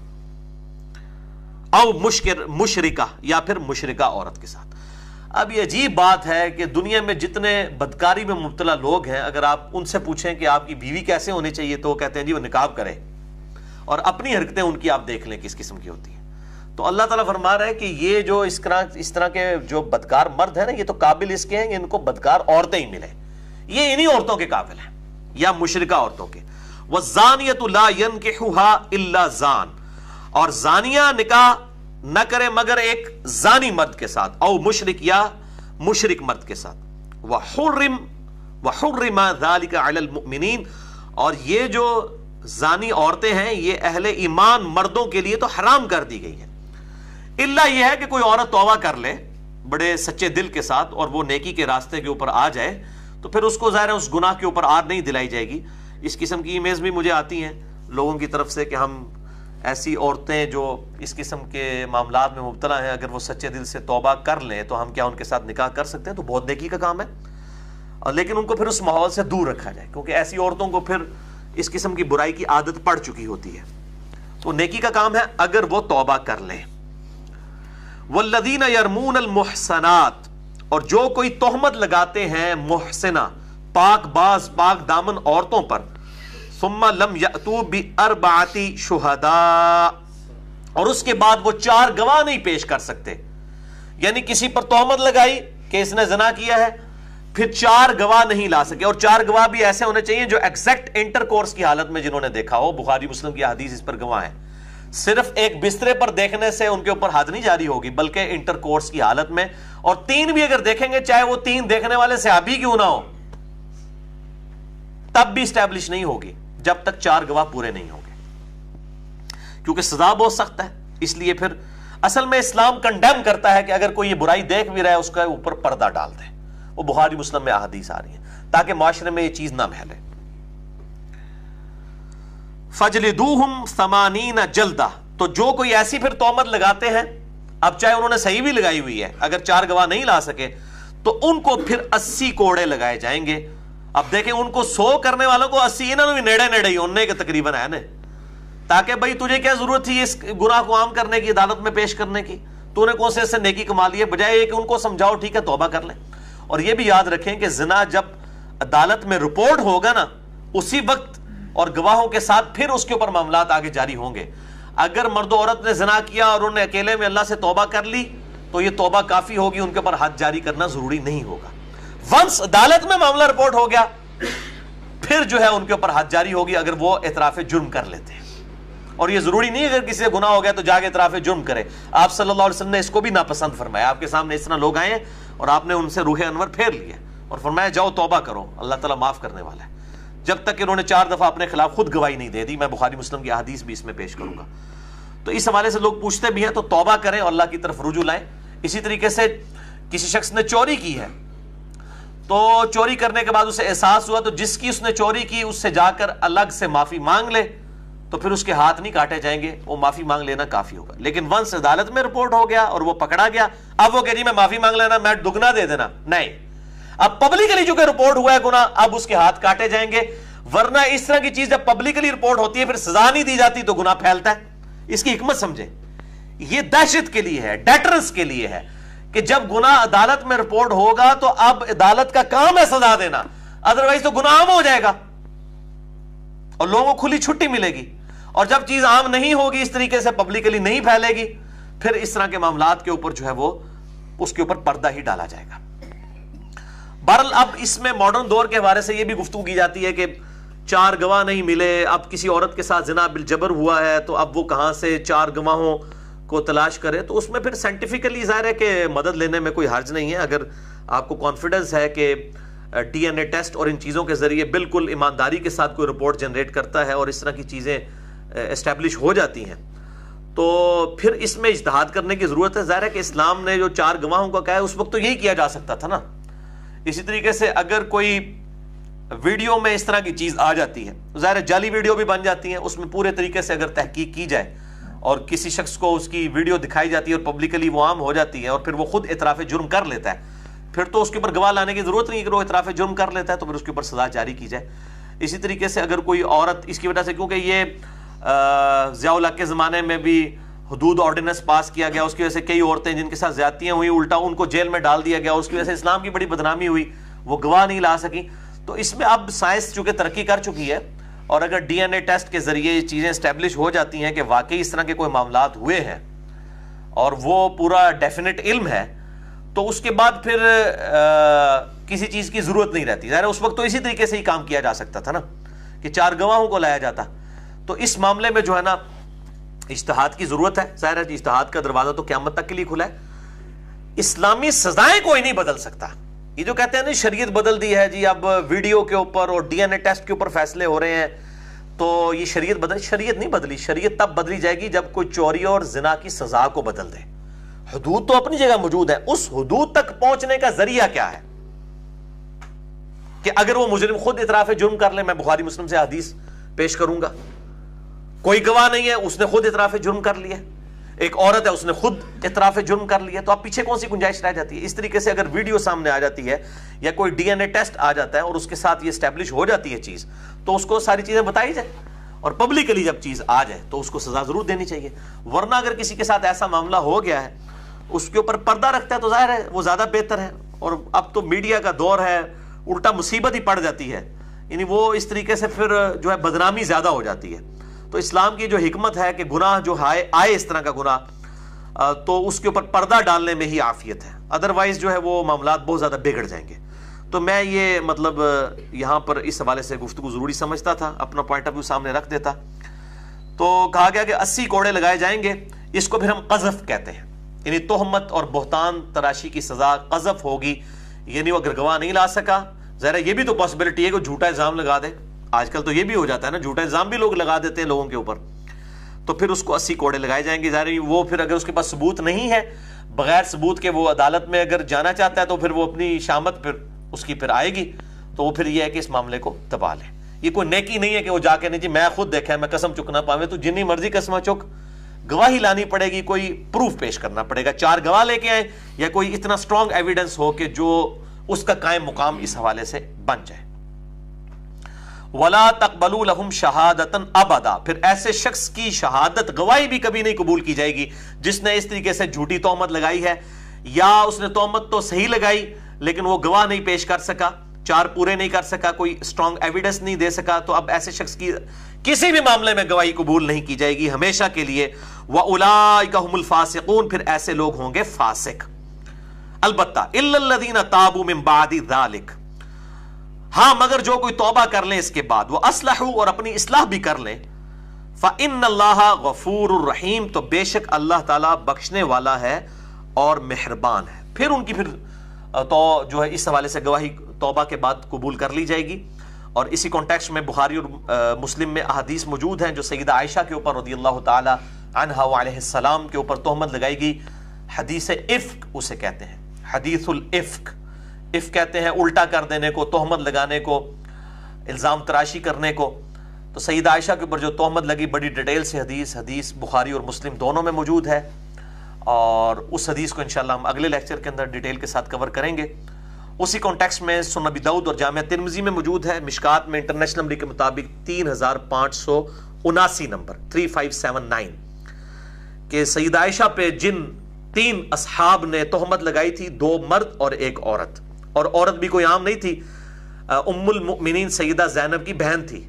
औ मुश्किर, मुशरिका या फिर मुशरिका औरत के साथ। अब ये अजीब बात है कि दुनिया में जितने बदकारी में मुबतला लोग हैं, अगर आप उनसे पूछें कि आपकी बीवी कैसे होनी चाहिए तो वो कहते हैं, जी, वो निकाब करें। और अपनी हरकतें उनकी आप देख लें किस किस्म की होती हैं। तो अल्लाह ताला फरमा रहा है कि ये जो इस तरह इस तरह के जो बदकार मर्द है ना, ये तो काबिल इसके हैं इनको बदकार औरतें ही मिले। ये इन्हीं औरतों के काबिल हैं, या मुशरका औरतों के। वह के इल्ला जान। और जानिया निकाह न करे मगर एक जानी मर्द के साथ और मुशरक या मुशरक मर्द के साथ। वह हुर्रिम वह हुर्रिमिन और ये जो जानी औरतें हैं, ये अहले ईमान मर्दों के लिए तो हराम कर दी गई है। इल्ला यह है कि कोई औरत तौबा कर ले, बड़े सच्चे दिल के साथ, और वो नेकी के रास्ते के ऊपर आ जाए तो फिर उसको ज़ाहिर है उस गुनाह के ऊपर आर नहीं दिलाई जाएगी। इस किस्म की इमेज भी मुझे आती हैं लोगों की तरफ़ से कि हम ऐसी औरतें जो इस किस्म के मामला में मुबतला हैं, अगर वो सच्चे दिल से तोबा कर लें तो हम क्या उनके साथ निकाह कर सकते हैं? तो बहुत नेकी का काम है। और लेकिन उनको फिर उस माहौल से दूर रखा जाए, क्योंकि ऐसी औरतों को फिर इस किस्म की बुराई की आदत पड़ चुकी होती है। तो नेकी का काम है, अगर वो तोबा कर लें। वल्लदीन यरमून अलमुहसनात और जो कोई तोहमत लगाते हैं मुहसिना पाक बाज पाक दामन औरतों पर सुम्मा लम बी अरबाती शुहदा। और उसके बाद वो चार गवाह नहीं पेश कर सकते। यानी किसी पर तोहमत लगाई कि इसने जना किया है, फिर चार गवाह नहीं ला सके। और चार गवाह भी ऐसे होने चाहिए जो एग्जैक्ट इंटर कोर्स की हालत में जिन्होंने देखा हो। बुखारी, मुस्लिम की हदीस इस पर गवाह है। सिर्फ़ एक बिस्तरे पर देखने से उनके ऊपर हद नहीं जारी होगी, बल्कि इंटर कोर्स की हालत में। और तीन भी अगर देखेंगे, चाहे वो तीन देखने वाले से अभी क्यों ना हो, तब भी स्टैब्लिश नहीं होगी। जब तक चार गवाह पूरे नहीं होंगे। क्योंकि सजा बहुत सख्त है, इसलिए फिर असल में इस्लाम कंडेम करता है कि अगर कोई ये बुराई देख भी रहा है, उसका ऊपर पर्दा डाल दे। वो बुहारी मुस्लिम में अहदीस आ रही है, ताकि माशरे में ये चीज़ ना फैले फजलिदूहम समानीना जल्दा। तो जो कोई ऐसी फिर तोमत लगाते हैं, अब चाहे उन्होंने सही भी लगाई हुई है, अगर चार गवाह नहीं ला सके तो उनको फिर अस्सी कोड़े लगाए जाएँगे। अब देखें, उनको सो करने वालों को अस्सी इन्होंने नेड़े नेड़े ही, उन्ने के तकरीबन है ना। ताकि भाई, तुझे क्या ज़रूरत थी इस गुनाह को आम करने की, अदालत में पेश करने की? तूने कौन से ऐसे नेकी कमा ली है बजाय कि उनको समझाओ, ठीक है, तोबा कर ले। और यह भी याद रखें कि जिना जब अदालत में रिपोर्ट होगा ना, उसी वक्त और गवाहों के साथ फिर उसके ऊपर मामला आगे जारी होंगे। अगर मर्द औरत ने जना किया और उन्होंने अकेले में अल्लाह से तोबा कर ली तो यह तोबा काफ़ी होगी, उनके ऊपर हाथ जारी करना ज़रूरी नहीं होगा। वंश अदालत में मामला रिपोर्ट हो गया। फिर जो है उनके ऊपर हाथ जारी होगी अगर वो एतराफ जुर्म कर लेते हैं। और ये ज़रूरी नहीं अगर किसी से गुना हो गया तो जाके इतराफ जुर्म करे। आप सल्लल्लाहु अलैहि वसल्लम ने इसको भी नापसंद फरमाया। आपके सामने तरह लोग आए और आपने उनसे रूह अनवर फेर लिए और फरमाया, जाओ, तोबा करो। अल्लाह ताला माफ़ करने वाला है। जब तक इन्होंने चार दफ़ा अपने खिलाफ खुद गवाही नहीं दे दी, मैं बुखारी मुस्लिम की हदीस भी इसमें पेश करूँगा। तो इस हवाले से लोग पूछते भी हैं तो तोबा करें और अल्लाह की तरफ़ रुजू लाएँ। इसी तरीके से किसी शख्स ने चोरी की है तो चोरी करने के बाद उसे एहसास हुआ तो जिसकी उसने चोरी की, उससे जाकर अलग से माफ़ी मांग ले तो फिर उसके हाथ नहीं काटे जाएँगे। वो माफ़ी मांग लेना काफ़ी होगा। लेकिन वंश अदालत में रिपोर्ट हो गया और वो पकड़ा गया। अब वो कह रही, मैं माफ़ी मांग लेना, मैं दुगना दे देना। नहीं। अब पब्लिकली जो रिपोर्ट हुआ है गुना अब उसके हाथ काटे जाएँगे। वरना इस तरह की चीज़ जब पब्लिकली रिपोर्ट होती है, फिर सजा नहीं दी जाती तो गुना फैलता है। इसकी हिकमत समझे। ये दहशत के लिए है डेटरेंस के लिए है। कि जब गुना अदालत में रिपोर्ट होगा तो अब अदालत का काम है सजा देना अदरवाइज़ तो गुना आम हो जाएगा। और लोगों को खुली छुट्टी मिलेगी। और जब चीज़ आम नहीं होगी, इस तरीके से पब्लिकली नहीं फैलेगी, फिर इस तरह के मामला के ऊपर जो है वो, उसके ऊपर पर्दा ही डाला जाएगा। बहरल अब इसमें मॉडर्न दौर के हवाले से यह भी गुफ्तु की जाती है कि चार गवाह नहीं मिले, अब किसी औरत के साथ जना बिलजबर हुआ है तो अब वो कहाँ से चार गवाहों को तलाश करें तो उसमें फिर साइंटिफिकली ज़ाहिर है कि मदद लेने में कोई हर्ज नहीं है। अगर आपको कॉन्फिडेंस है कि डीएनए टेस्ट और इन चीज़ों के ज़रिए बिल्कुल ईमानदारी के साथ कोई रिपोर्ट जनरेट करता है और इस तरह की चीज़ें इस्टेब्लिश हो जाती हैं तो फिर इसमें इजतहाद करने की ज़रूरत है। ज़ाहिर है कि इस्लाम ने जो चार गवाहों का कहा है, उस वक्त तो यही किया जा सकता था ना। इसी तरीके से अगर कोई वीडियो में इस तरह की चीज़ आ जाती है, ज़ाहिर जाली वीडियो भी बन जाती है, उसमें पूरे तरीके से अगर तहकीक की जाए और किसी शख्स को उसकी वीडियो दिखाई जाती है और पब्लिकली वो आम हो जाती है और फिर वो खुद इतराफ़ जुर्म कर लेता है। फिर तो उसके ऊपर गवाह लाने की ज़रूरत नहीं है कि वो इतराफ़ जुर्म कर लेता है तो फिर उसके ऊपर सजा जारी की जाए। इसी तरीके से अगर कोई औरत, इसकी वजह से क्योंकि ये ज़ियाउल के ज़माने में भी हदूद ऑर्डिनेंस पास किया गया, उसकी वजह से कई औरतें जिनके साथ ज्यादतियाँ हुई, उल्टा उनको जेल में डाल दिया गया, उसकी वजह से इस्लाम की बड़ी बदनामी हुई, वो गवाह नहीं ला सकी। तो इसमें अब साइंस चूँकि तरक्की कर चुकी है और अगर डीएनए टेस्ट के ज़रिए ये चीज़ें स्टेब्लिश हो जाती हैं कि वाकई इस तरह के कोई मामला हुए हैं और वो पूरा डेफिनेट इल्म है तो उसके बाद फिर आ, किसी चीज़ की ज़रूरत नहीं रहती। ज़ाहिर उस वक्त तो इसी तरीके से ही काम किया जा सकता था ना कि चार गवाहों को लाया जाता। तो इस मामले में जो है ना इश्तहाद की ज़रूरत है। ज़ाहिर इश्तहाद का दरवाज़ा तो क्यामत तक के लिए खुला है। इस्लामी सजाएँ कोई नहीं बदल सकता। ये जो कहते हैं ना, शरीयत बदल दी है जी, अब वीडियो के ऊपर और डीएनए टेस्ट के ऊपर फैसले हो रहे हैं तो ये शरीयत बदल, शरीयत नहीं बदली, शरीयत तब बदली जाएगी जब कोई चोरी और जिना की सजा को बदल दे। हदूद तो अपनी जगह मौजूद है, उस हदूद तक पहुँचने का ज़रिया क्या है? कि अगर वो मुजरिम खुद इतराफ जुर्म कर ले, मैं बुखारी मुस्लिम से हदीस पेश करूँगा। कोई गवाह नहीं है, उसने खुद इतराफ जुर्म कर लिया। एक औरत है, उसने खुद इतराफ जुर्म कर लिया तो आप पीछे कौन सी गुंजाइश रह जाती है? इस तरीके से अगर वीडियो सामने आ जाती है या कोई डीएनए टेस्ट आ जाता है और उसके साथ ये स्टैब्लिश हो जाती है चीज़ तो उसको सारी चीज़ें बताई जाए और पब्लिकली जब चीज़ आ जाए तो उसको सजा ज़रूर देनी चाहिए। वरना अगर किसी के साथ ऐसा मामला हो गया है, उसके ऊपर पर्दा रखता है तो ज़ाहिर है वो ज़्यादा बेहतर है। और अब तो मीडिया का दौर है, उल्टा मुसीबत ही पड़ जाती है। यानी वो इस तरीके से फिर, जो है, बदनामी ज़्यादा हो जाती है। तो इस्लाम की जो हिकमत है कि गुनाह जो आए आए इस तरह का गुनाह तो उसके ऊपर पर्दा डालने में ही आफियत है। अदरवाइज़ जो है वो मामला बहुत ज़्यादा बिगड़ जाएँगे। तो मैं ये मतलब यहाँ पर इस हवाले से गुफ्तु ज़रूरी समझता था, अपना पॉइंट ऑफ़ व्यू सामने रख देता। तो कहा गया कि अस्सी कोड़े लगाए जाएँगे, इसको फिर हम कजफ कहते हैं। यानी तोहमत और बोहतान, तराशी की सजा कजफ होगी, यानी वो अगर गवाह नहीं ला सका। ज़रा ये भी तो पॉसिबिलिटी है कि झूठा इल्ज़ाम लगा दे। आजकल तो ये भी हो जाता है ना, झूठा इल्ज़ाम भी लोग लगा देते हैं लोगों के ऊपर। तो फिर उसको अस्सी कोड़े लगाए जाएँगे ज़ाहिर वो फिर अगर उसके पास सबूत नहीं है, बगैर सबूत के वो अदालत में अगर जाना चाहता है तो फिर वो अपनी शामत फिर उसकी फिर आएगी। तो वो फिर ये है कि इस मामले को दबा ले। ये कोई नेकी नहीं है कि वो जाके नहीं जी, मैं खुद देखा है, मैं कसम चुक ना पावे तो जितनी मर्ज़ी कसम चुक, गवाही लानी पड़ेगी, कोई प्रूफ पेश करना पड़ेगा। चार गवाह लेके आए, या कोई इतना स्ट्रॉन्ग एविडेंस हो कि जो उसका कायम मुकाम इस हवाले से बन जाए। वला तकबलू लहुम शहादतन अबदा। फिर ऐसे शख्स की शहादत गवाही भी कभी नहीं कबूल की जाएगी, जिसने इस तरीके से झूठी तोहमत लगाई है, या उसने तोहमत तो सही लगाई, लेकिन वो गवाह नहीं पेश कर सका, चार पूरे नहीं कर सका, कोई स्ट्रॉन्ग एविडेंस नहीं दे सका तो अब ऐसे शख्स की किसी भी मामले में गवाही कबूल नहीं की जाएगी हमेशा के लिए। वह उलाकून फिर ऐसे लोग होंगे फासिक। अलबत्ता इल्लदीन ताबू मिन बादी दालिक हाँ मगर जो कोई तौबा कर ले इसके बाद वह असलहू और अपनी इसलाह भी कर ले। फ़िन अल्लाह गफूर रहीम तो बेशक अल्लाह ताला बख्शने वाला है और मेहरबान है। फिर उनकी फिर तो जो है इस हवाले से गवाही तौबा के बाद कबूल कर ली जाएगी। और इसी कॉन्टेक्स्ट में बुखारी और आ, मुस्लिम में अहदीस मौजूद हैं जो सईदा आयशा के ऊपर रदी अल्लाह के ऊपर तोहमत लगाई गई। हदीस इफ़्क उसे कहते हैं। हदीसुल इफ़्क। इफ़ कहते हैं उल्टा कर देने को, तोहमत लगाने को, इल्ज़ाम तराशी करने को तो सईद आयशा के ऊपर जो तोहमत लगी, बड़ी डिटेल से हदीस हदीस बुखारी और मुस्लिम दोनों में मौजूद है। और उस हदीस को इंशाल्लाह हम अगले लेक्चर के अंदर डिटेल के साथ कवर करेंगे। उसी कॉन्टेक्स्ट में सुनबी दाऊद और जामिया तिरमजी में मौजूद है। मिशकात में इंटरनेशनल नंबर के मुताबिक तीन हज़ार पाँच सौ उनासी number three five seven nine के सईद आयशा पे जिन तीन असहाब ने तोहमत लगाई थी, दो मर्द और एक औरत। और औरत भी कोई आम नहीं थी। उम्मुल मुमिनीन सईदा जैनब की बहन थी।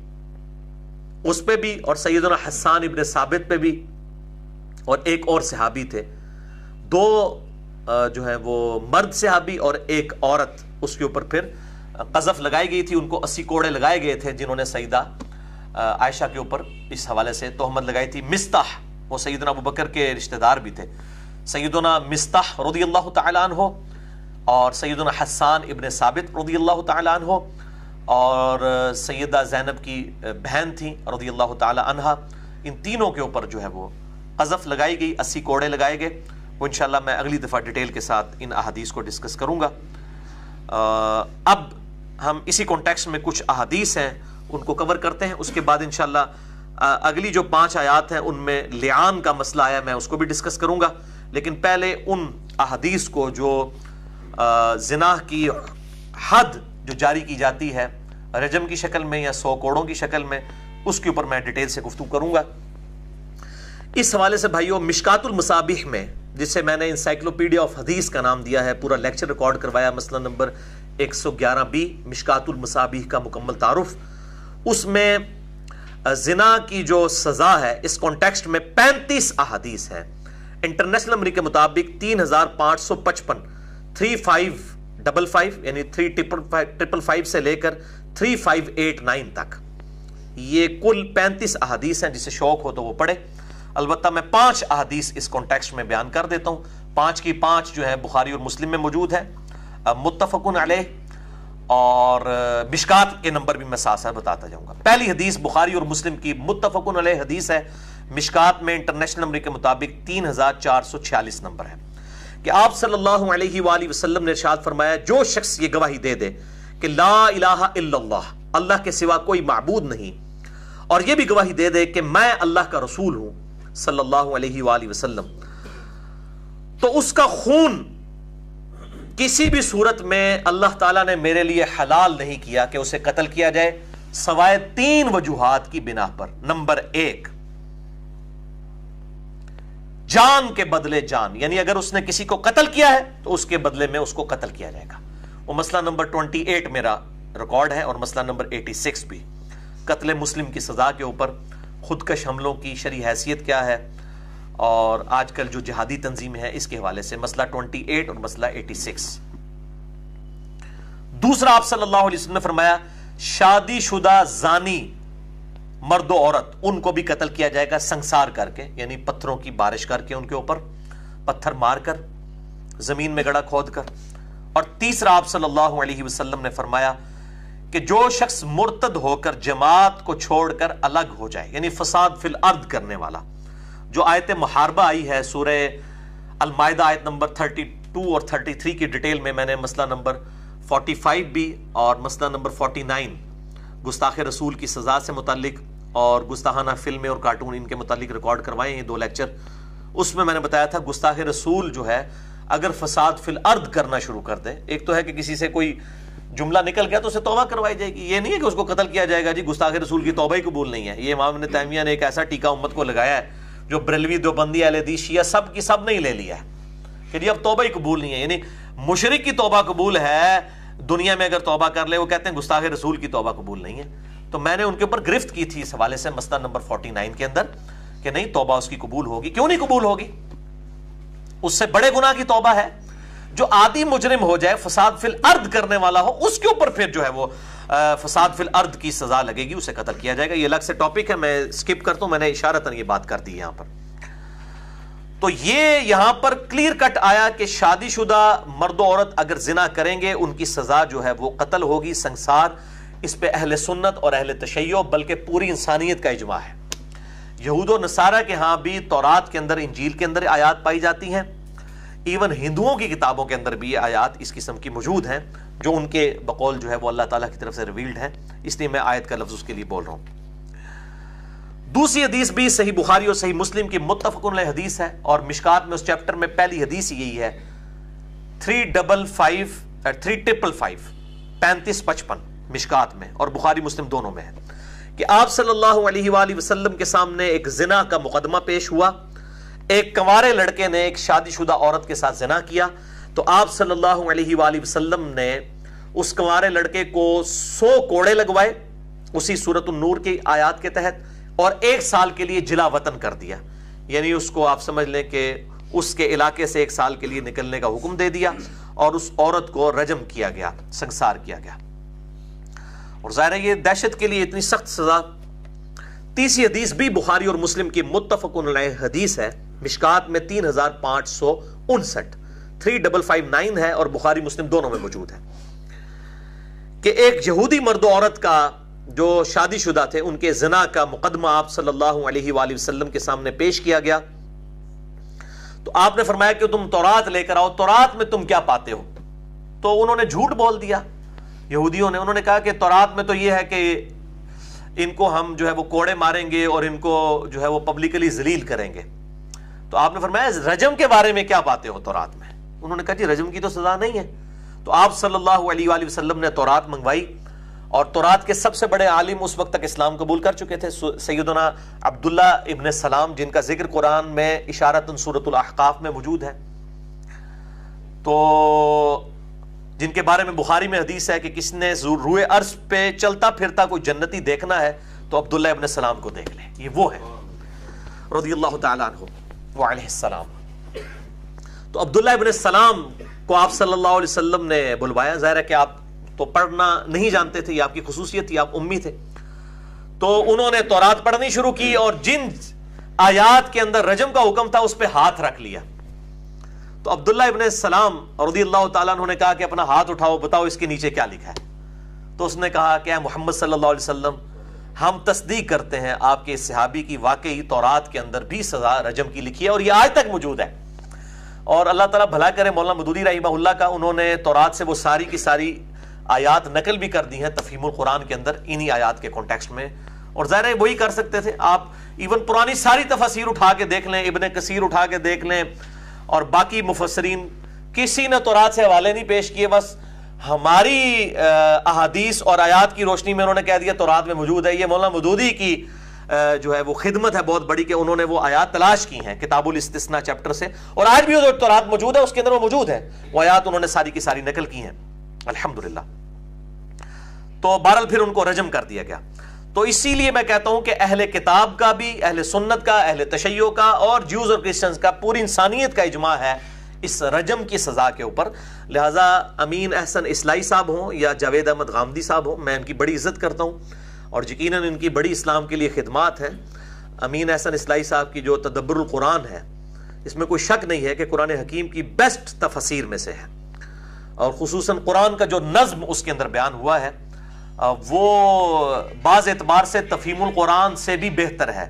उस पे भी और सैदना हसान इबन साबित पे भी और एक और सहाबी थे। दो जो है वो मर्द सहाबी और एक औरत। उसके ऊपर फिर कजफ लगाई गई थी। उनको अस्सी कोड़े लगाए गए थे जिन्होंने सईदा आयशा के ऊपर इस हवाले से तोहमत लगाई थी। मिस्ताह, वो सईदना अबू बकर के रिश्तेदार भी थे। सईदना मिस्ताह रदी अल्लाह हो और सैदना हसान इबन साबित रदी अल्लाह हो और सैदा जैनब की बहन थी रदी अल्लाह तहा इन तीनों के ऊपर जो है वो कज़फ़ लगाई गई, अस्सी कोड़े लगाए गए। वो इंशाल्लाह मैं अगली दफ़ा डिटेल के साथ इन अहादीस को डिस्कस करूँगा। अब हम इसी कॉन्टेक्स्ट में कुछ अहादीस हैं, उनको कवर करते हैं। उसके बाद इंशाल्लाह अगली जो पाँच आयात हैं, उनमें लियान का मसला आया, मैं उसको भी डिस्कस करूँगा। लेकिन पहले उन अहादीस को जो जिना की हद जो जारी की जाती है, रजम की शक्ल में या सौ कोड़ों की शक्ल में, उसके ऊपर मैं डिटेल से गुफ्तु करूँगा। इस हवाले से भाइयों, मिशकातुल मुसाबिह में, जिसे मैंने इंसाइक्लोपीडिया ऑफ़ हदीस का नाम दिया है, पूरा लेक्चर रिकॉर्ड करवाया मसला नंबर 111 बी मिशकातुल मुसाबिह का मुकम्मल तारुफ। उसमें जिना की जो सजा है, इस कॉन्टेक्स्ट में 35 अहादीस है। इंटरनेशनल नंबर के मुताबिक तीन हज़ार पाँच सौ पचपन थ्री फाइव डबल फाइव, यानी three triple five triple five से लेकर थ्री फाइव एट नाइन तक। ये कुल पैंतीस अहादीस हैं जिसे शौक हो तो वो पढ़े। अलबत् मैं पाँच अहादीस इस कॉन्टेक्स्ट में बयान कर देता हूँ। पाँच की पाँच जो है बुखारी और मुस्लिम में मौजूद है। मुतफकुन अलह। और मिशकात के नंबर भी मैं साथ साथ बताता जाऊँगा। पहली हदीस बुखारी और मुस्लिम की मुतफकुन अलह हदीस है। मिशकात में इंटरनेशनल नंबर के मुताबिक तीन हज़ार चार सौ छियालीस नंबर है। कि आप सल्लल्लाहु अलैहि वसल्लम ने इरशाद फरमाया, जो शख्स ये गवाही दे दे कि ला इलाहा इल्लल्लाह, अल्लाह के सिवा कोई मबूद नहीं, और यह भी गवाही दे दे कि मैं अल्लाह का रसूल हूँ, सल्लल्लाहु अलैहि वसल्लम। तो उसका खून किसी भी सूरत में अल्लाह ताला ने मेरे लिए हलाल नहीं किया कि उसे कत्ल किया जाए, सवाए तीन वजूहत की बिना पर। नंबर एक जान के बदले जान, यानी अगर उसने किसी को कत्ल किया है तो उसके बदले में उसको कत्ल किया जाएगा। वो मसला नंबर 28 मेरा रिकॉर्ड है और मसला नंबर 86 भी। कत्ल मुस्लिम की सजा के ऊपर खुदकश हमलों की शरी हैसियत क्या है? और आजकल जो जिहादी तंजीम है, इसके हवाले से मसला 28 और मसला 86 दूसरा आप सल्लल्लाहु अलैहि वसल्लम ने फरमाया, शादीशुदा जानी मर्द औरत, उनको भी कत्ल किया जाएगा संसार करके, यानी पत्थरों की बारिश करके उनके ऊपर, पत्थर मारकर, ज़मीन में गड़ा खोद कर और तीसरा आप सल्लल्लाहु अलैहि वसल्लम ने फरमाया कि जो शख्स मुर्तद होकर जमात को छोड़कर अलग हो जाए, यानी फसाद फिल अर्द करने वाला, जो आयत मुहारबा आई है, सूरह अलमायदा आयत नंबर 32 और 33 की डिटेल में मैंने मसला नंबर 45 भी और मसला नंबर 49 गुस्ताख रसूल की सज़ा से मुतलिक और गुस्ताहाना फ़िल्में और कार्टून इनके मुतालिक रिकॉर्ड करवाए हैं, दो लेक्चर। उसमें मैंने बताया था गुस्ताख रसूल जो है, अगर फसाद फिल अर्द करना शुरू कर दे, एक तो है कि किसी से कोई जुमला निकल गया तो उसे तोबा करवाई जाएगी। ये नहीं है कि उसको कत्ल किया जाएगा, जी गुस्ताख रसूल की तोबा ही कबूल नहीं है। ये इमाम ने तैमिया ने एक ऐसा टीका उम्मत को लगाया है, जो ब्रलवी दोबंदी अहदी शिया सब की सब नहीं ले लिया है, कि जी, अब तोबा ही कबूल नहीं है। यानी मुशरक की तोबा कबूल है, दुनिया में अगर तोबा कर ले, वो कहते हैं गुस्ताख रसूल की तोबा कबूल नहीं है। तो मैंने उनके ऊपर गिरफ्त की थी इस हवाले से मसला नंबर 49 के अंदर कि नहीं, तोबा उसकी कबूल होगी। क्यों नहीं कबूल होगी? उससे बड़े गुनाह की तोबा है। जो आदि मुजरिम हो जाए, फसाद फिल अर्द करने वाला हो, उसके ऊपर फिर जो है वो फसाद फिल अर्द की सजा लगेगी, उसे कत्ल किया जाएगा। ये अलग से टॉपिक है, मैं स्किप करता हूँ, मैंने इशारतन ये बात कर दी यहाँ पर। तो ये यहाँ पर क्लियर कट आया कि शादीशुदा मर्द औरत अगर जिना करेंगे, उनकी सजा जो है वो कत्ल होगी, संसार इस पे अहल सुन्नत और अहल तशैय, बल्कि पूरी इंसानियत का इजमा है। यहूद नसारा के यहाँ भी तौरात के अंदर, इंजील के अंदर आयात पाई जाती हैं। इवन हिंदुओं की किताबों के अंदर भी ये आयात इस किस्म की मौजूद हैं, जो उनके बकौल जो है वो अल्लाह ताला की तरफ़ से रिवील्ड है। इसलिए मैं आयत का लफ्ज उसके लिए बोल रहा हूँ। दूसरी हदीस भी सही बुखारी और सही मुस्लिम की मुतफ़ुन हदीस है, और मिशकात में उस चैप्टर में पहली हदीस यही है। Three double five, three triple five, पैंतीस पचपन। मिशकात में और बुखारी मुस्लिम दोनों में है कि आप सल्लल्लाहु अलैहि वसल्लम के सामने एक जिना का मुकदमा पेश हुआ। एक कंवारे लड़के ने एक शादीशुदा औरत के साथ जना किया। तो आप सल्लल्लाहु अलैहि वसल्लम ने उस कंवारे लड़के को सौ कोड़े लगवाए, उसी सूरत नूर की आयात के तहत, और एक साल के लिए जिला वतन कर दिया। यानी उसको आप समझ लें कि उसके इलाके से एक साल के लिए निकलने का हुक्म दे दिया और उस औरत को रजम किया गया, संसार किया गया। और ज़ाहिर है ये दहशत के लिए इतनी सख्त सजा। तीसरी हदीस भी बुखारी और मुस्लिम की मुतफ़ुन हदीस है। मिशकात में तीन हज़ार पाँच सौ उनसठ। थ्री डबल फाइव नाइन है और बुखारी मुस्लिम दोनों में मौजूद है। कि एक यहूदी मर्द औरत का जो शादीशुदा थे, उनके जना का मुकदमा आप सल्लल्लाहु अलैहि वसल्लम के सामने पेश किया गया। तो आपने फरमाया कि तुम तौरात लेकर आओ? तौरात में तुम क्या पाते हो? तो उन्होंने झूठ बोल दिया। यहूदियों ने, उन्होंने कहा कि तौरात में तो यह है कि इनको हम जो है वो कोड़े मारेंगे और इनको जो है वो पब्लिकली जलील करेंगे। तो आपने फरमाया रजम के बारे में क्या बातें हो तौरात में? उन्होंने कहा, जी, रजम की तो सजा नहीं है। तो आप सल्लल्लाहु अलैहि वसल्लम ने तौरात मंगवाई और तौरात के सबसे बड़े आलिम उस वक्त तक इस्लाम कबूल कर चुके थे। सैदना अब्दुल्ला इब्न सलाम, जिनका ज़िक्र कुरान में इशारत सूरत अहकाफ में मौजूद है। तो जिनके बारे में बुखारी में हदीस है कि किसने रूए अर्श पे चलता फिरता कोई जन्नती देखना है तो अब्दुल्ला इब्न सलाम को देख ले। ये वो है। रज़ी अल्लाह सलाम। तो अब्दुल्ला इब्न सलाम को आप सल्लल्लाहु अलैहि वसल्लम ने बुलवाया। ज़ाहिर है कि आप तो पढ़ना नहीं जानते थे, ये आपकी खसूसियत थी आप उम्मी थे तो उन्होंने तौरात पढ़नी शुरू की और जिन आयात के अंदर रजम का हुक्म था, उस पर हाथ रख लिया। तो अब्दुल्ला इबन सलाम रदी अल्लाह ने कहा कि अपना हाथ उठाओ, बताओ इसके नीचे क्या लिखा है। तो उसने कहा कि मोहम्मद सल्लल्लाहु अलैहि वसल्लम, हम तस्दीक करते हैं आपके सहाबी की वाकई तौरात के अंदर भी सजा रजम की लिखी है और यह आज तक मौजूद है। और अल्लाह ताला भला करे, मौलाना मदूदी रही का उन्होंने तौरात से वो सारी की सारी आयात नकल भी कर दी हैं तफीमुल कुरान के अंदर, इन्हीं आयात के कॉन्टेक्स्ट में। और ज़ाहिर है वही कर सकते थे। आप इवन पुरानी सारी तफसीर उठा के देख लें, इबन कसीर उठा के देख लें और बाकी मुफसरीन किसी ने तोरात से हवाले नहीं पेश किए, बस हमारी अहादीस और आयात की रोशनी में उन्होंने कह दिया तो रात में मौजूद है। ये मौलाना मदूदी की जो है वो खिदमत है बहुत बड़ी कि उन्होंने वो आयात तलाश की हैं, किताबुल इस्तिसना चैप्टर से। और आज भी वो जो तोरात मौजूद है, उसके अंदर वो मौजूद है। वो आयात उन्होंने सारी की सारी नकल की हैं। अल्हम्दुलिल्लाह। तो बहरल फिर उनको रजम कर दिया गया। तो इसीलिए मैं कहता हूँ कि अहले किताब का भी, अहले सुन्नत का, अहले तशैयों का और जूज और क्रिश्चियंस का पूरी इंसानियत का इजमा है इस रजम की सज़ा के ऊपर। लिहाजा अमीन अहसन इसलाई साहब हों या जावेद अहमद गामदी साहब हों, मैं इनकी बड़ी इज़्ज़त करता हूँ और यकीन इनकी बड़ी इस्लाम के लिए खिदमत है। अमीन अहसन इसलाई साहब की जो तदब्बरकुरान है, इसमें कोई शक नहीं है कि कुरान हकीम की बेस्ट तफसीर में से है। और खसूस कुरान का जो नज्म उसके अंदर बयान हुआ है वो बाज़ एतबार से तफीमुल से भी बेहतर है,